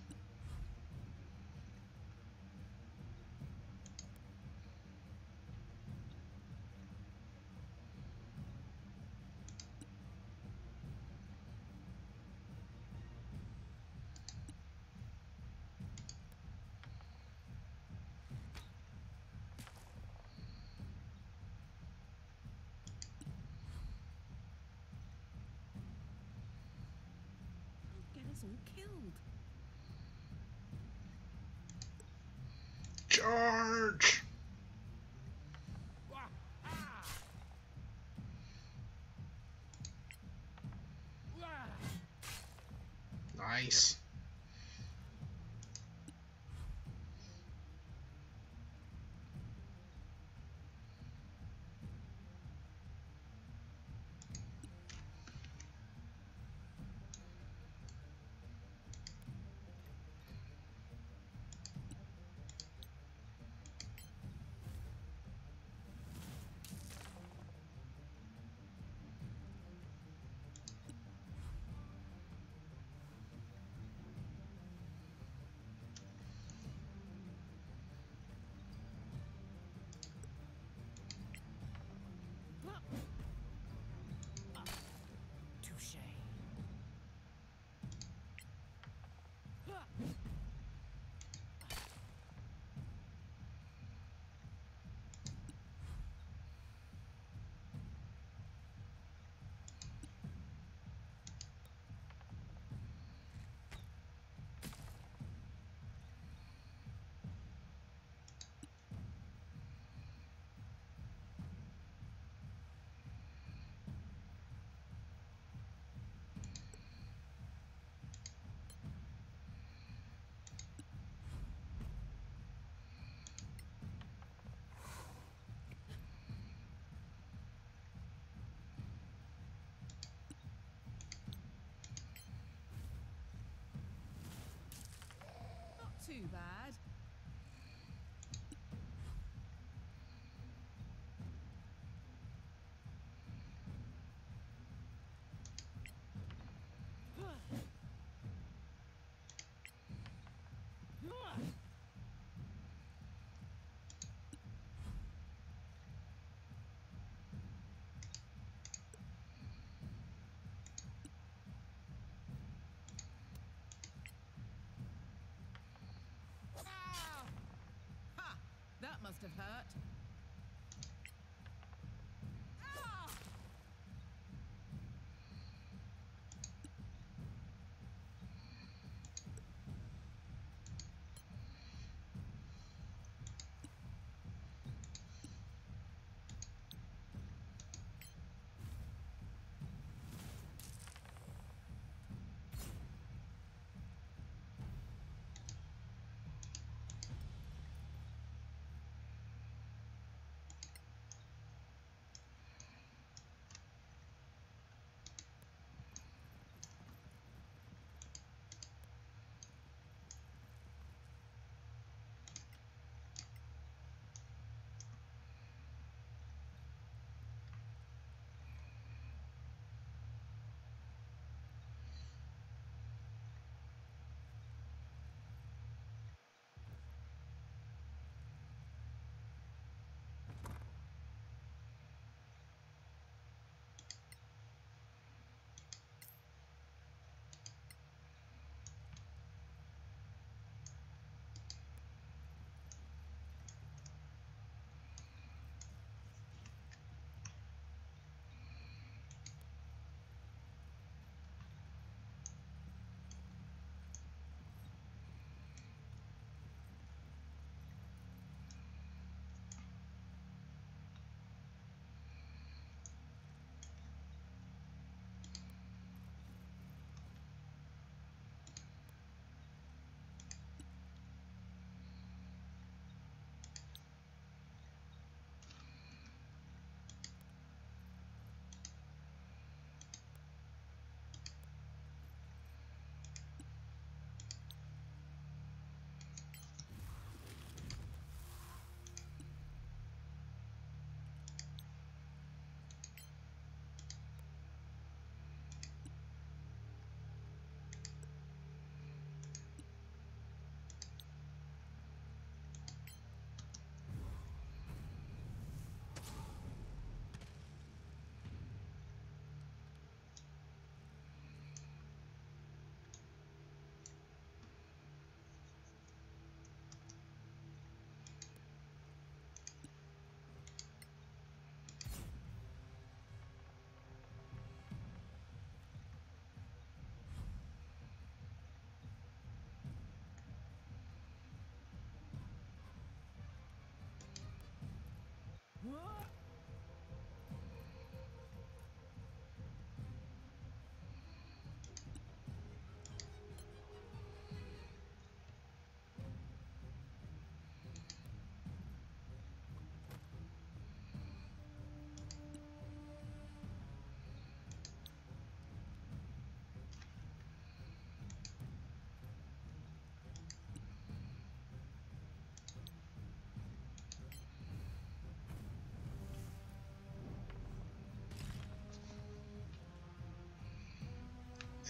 Charge! Nice. Touche. Not too bad. Ah! Ha! That must have hurt.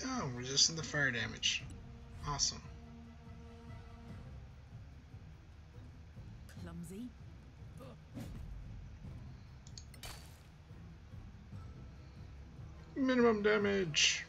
Oh, resistant to fire damage. Awesome. Clumsy. Minimum damage.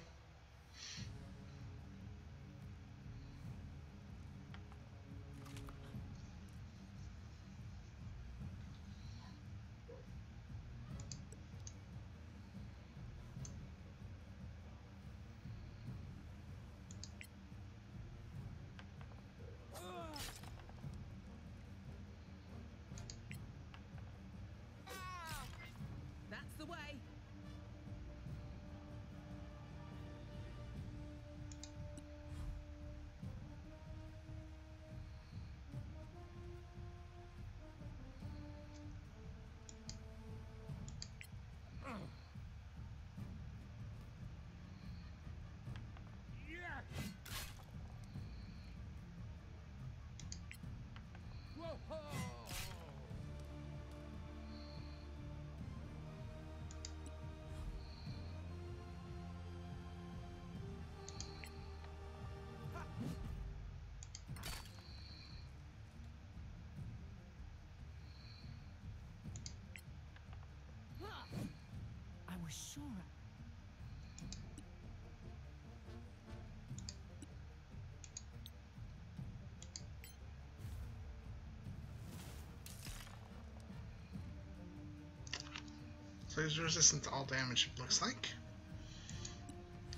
So he's resistant to all damage, it looks like.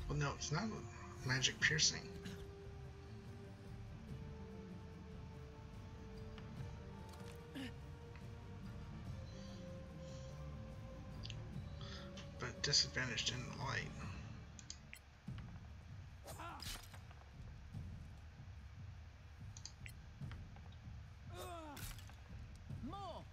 Well, no, it's not magic piercing. But disadvantaged in light. More.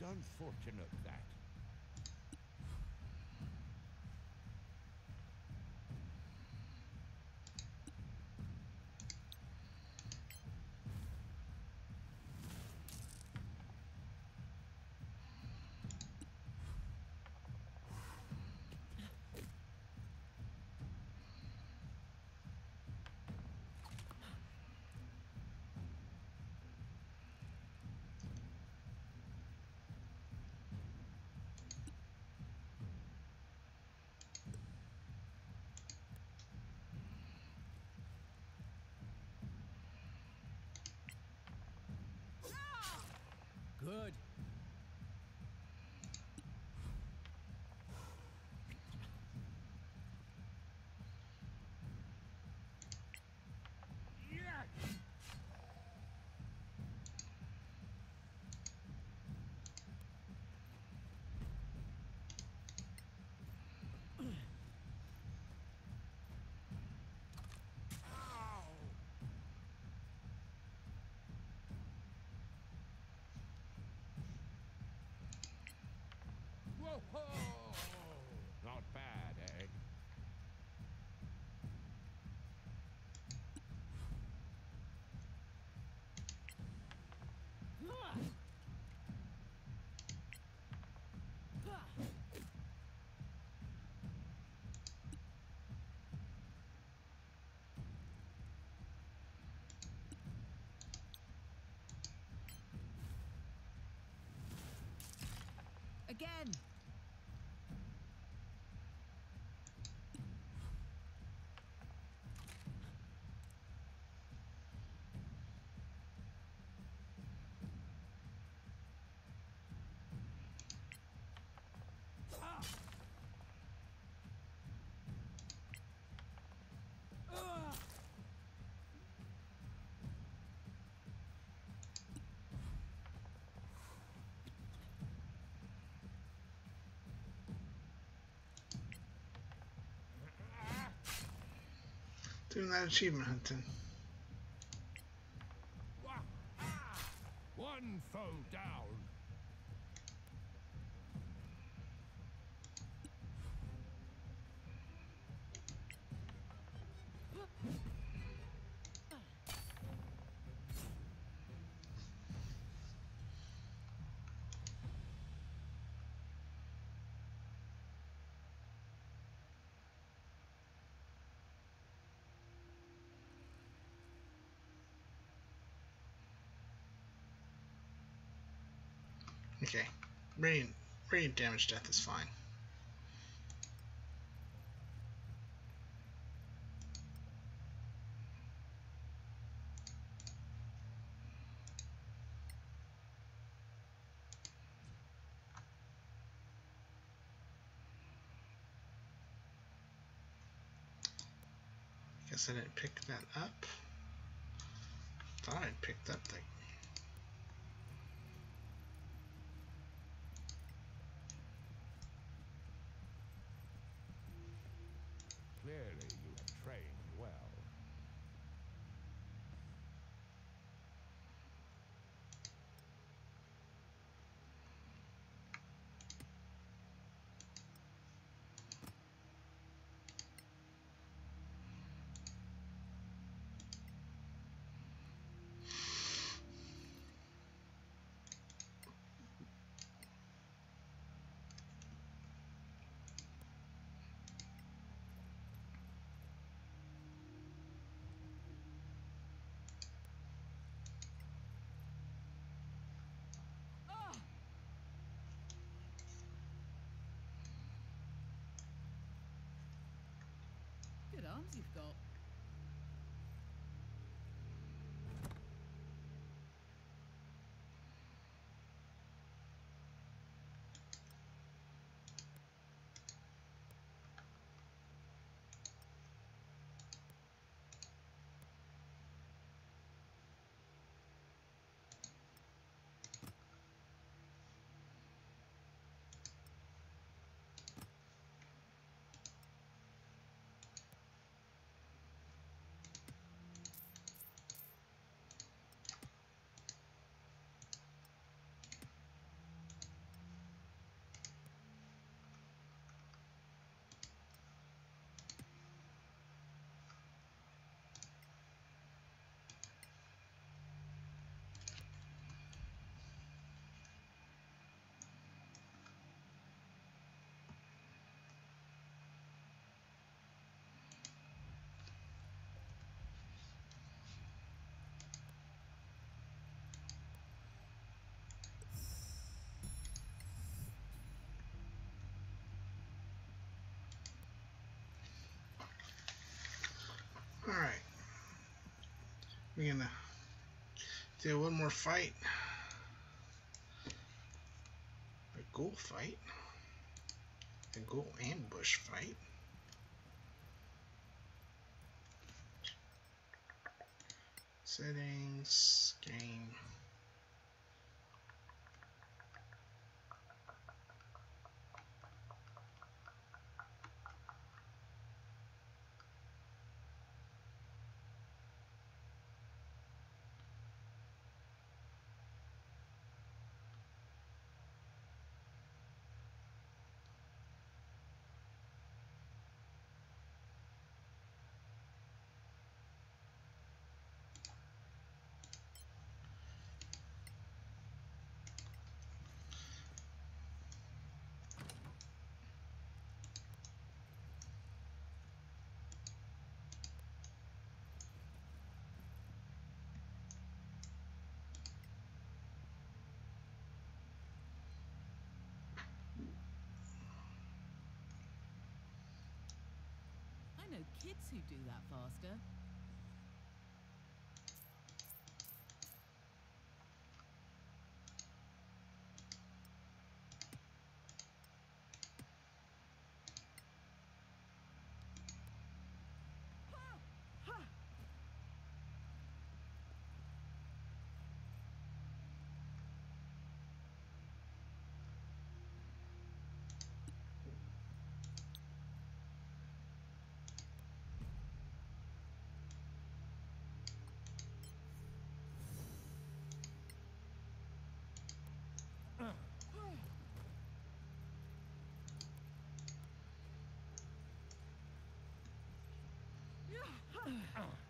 Most unfortunate that. Good. Whoa! Not bad, eh? Again. Doing that achievement hunting. One foe down. Okay. Radiant damage death is fine. Guess I didn't pick that up. Thought I'd picked up the Clearly you have trained well. Ah! You've got. Alright. We're gonna do one more fight. A ghoul fight. A ghoul ambush fight. Settings, game. I know kids who do that faster. Ugh. Oh.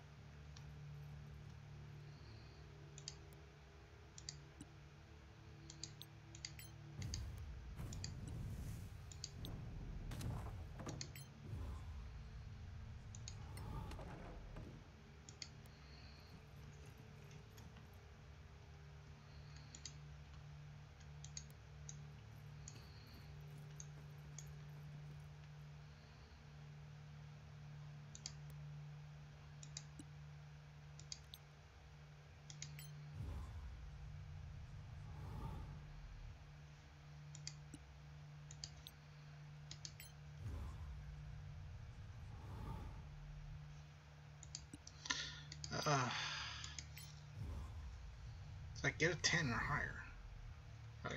Uh, it's like get a 10 or higher. Okay.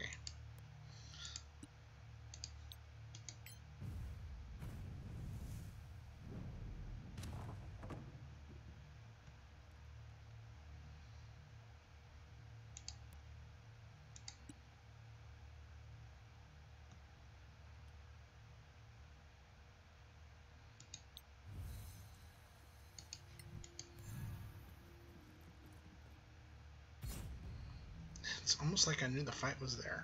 It's almost like I knew the fight was there.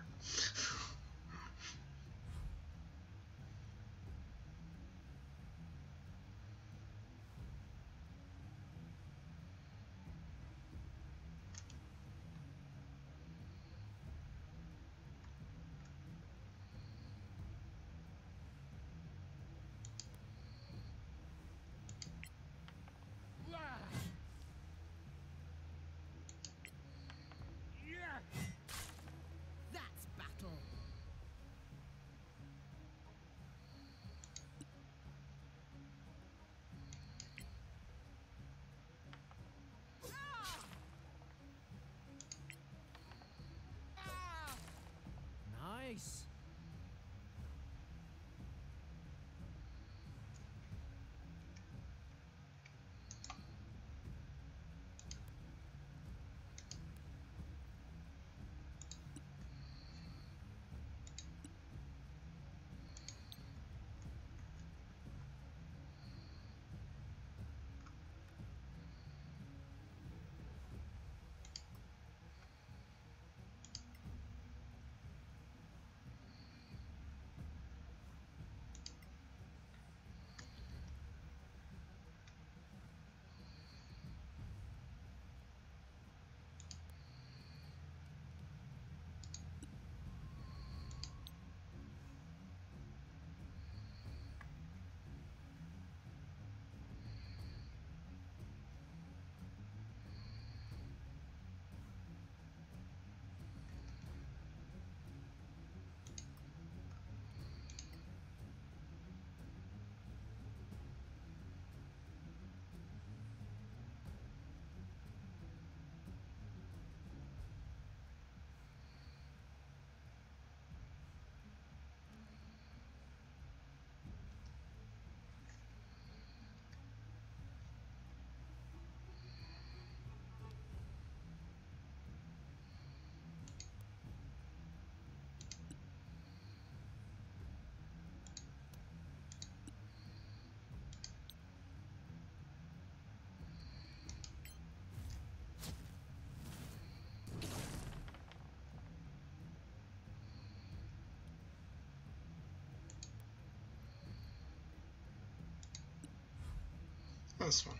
This one.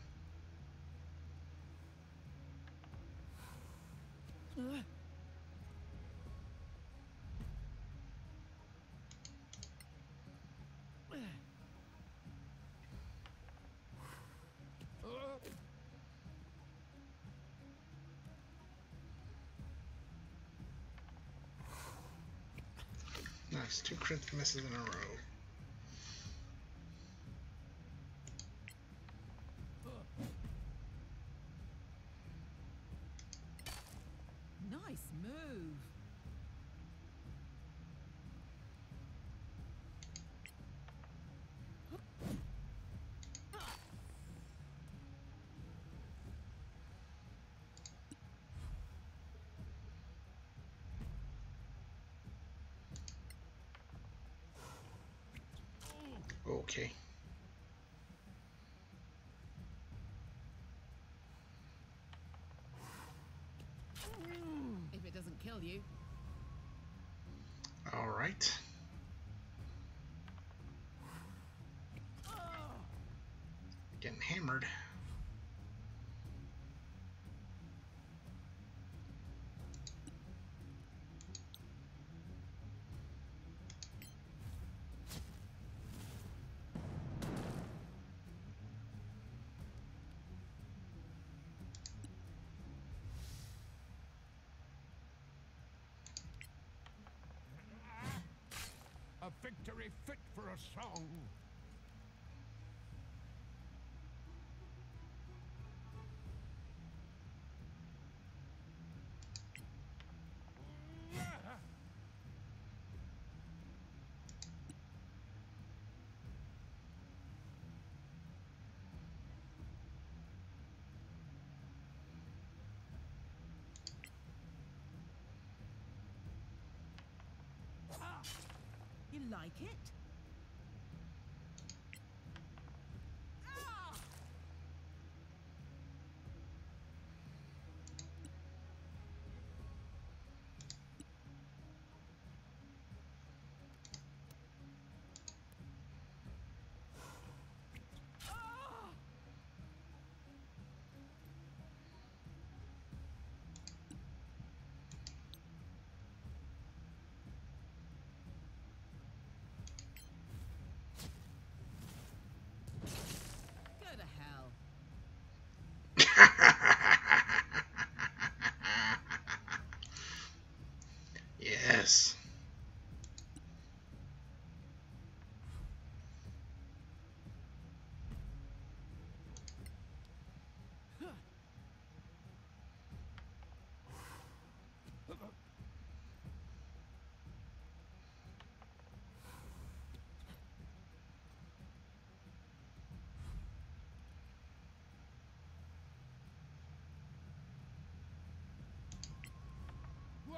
Nice, two crit misses in a row. Nice move. Okay. If it doesn't kill you. Alright. Getting hammered. song. You like it?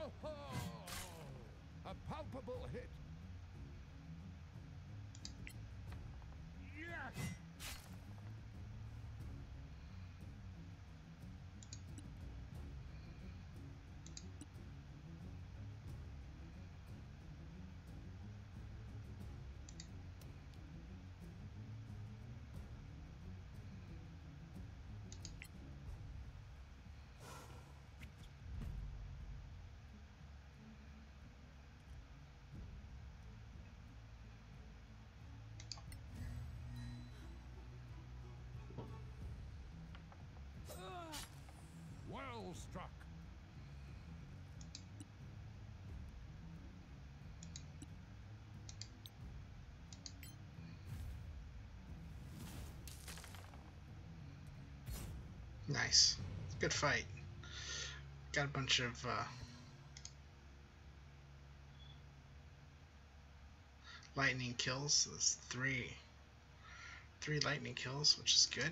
Whoa! A palpable hit. Yes! Struck. Nice. Good fight. Got a bunch of uh, lightning kills. So That's three. Three lightning kills, which is good.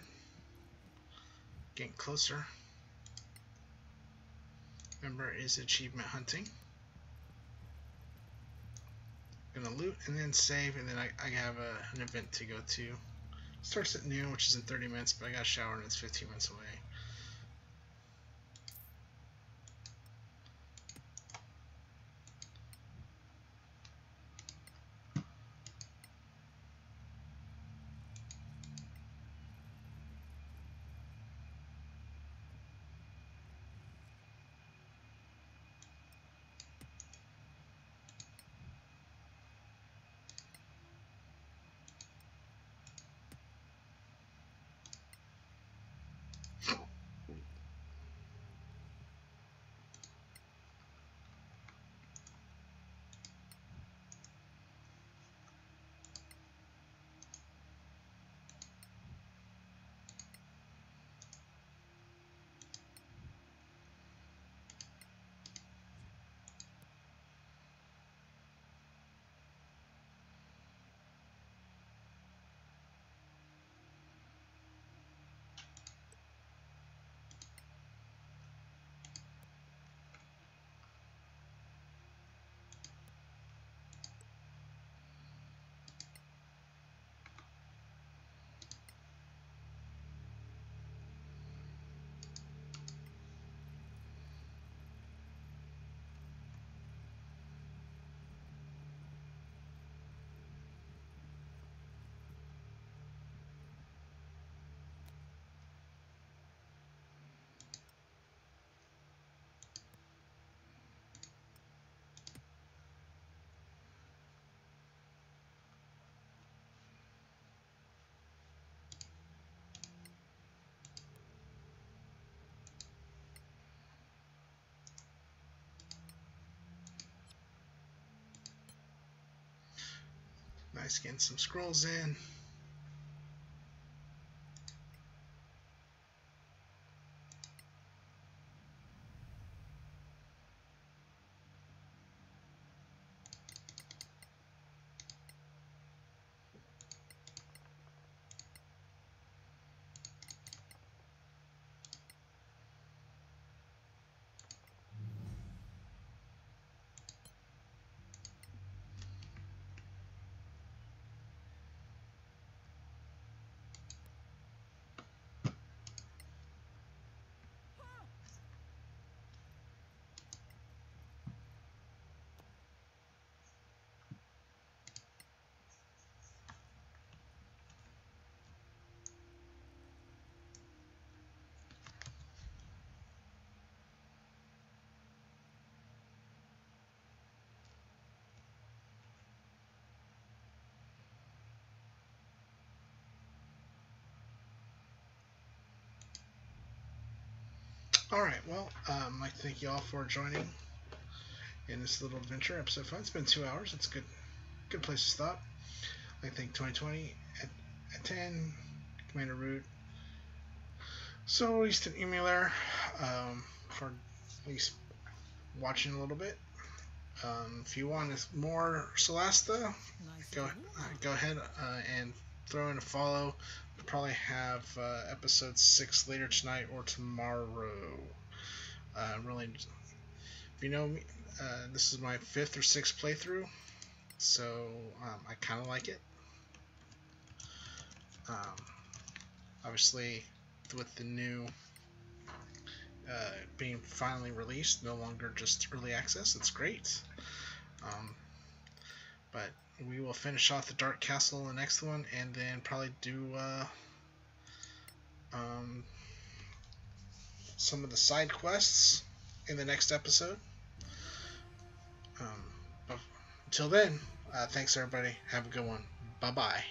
Getting closer. Remember, is achievement hunting. I'm Gonna loot and then save, and then I, I have a, an event to go to. Starts at noon, which is in 30 minutes, but I got a shower and it's 15 minutes away. Nice getting some scrolls in. All right. Well, um, to thank you all for joining in this little adventure episode five. It's been two hours. It's good. Good place to stop. I think 2020 at, at 10. Commander Root. So at least an emailer um, for at least watching a little bit. Um, if you want more Solasta, Nice. go uh, go ahead uh, and throw in a follow. Probably have uh, episode six later tonight or tomorrow. Uh, really, if you know me, uh, this is my fifth or sixth playthrough, so um, I kind of like it. Um, obviously, with the new uh, being finally released, no longer just early access, it's great. Um, but we will finish off the Dark Castle in the next one, and then probably do uh, um, some of the side quests in the next episode. Um, until then, uh, thanks everybody. Have a good one. Bye bye.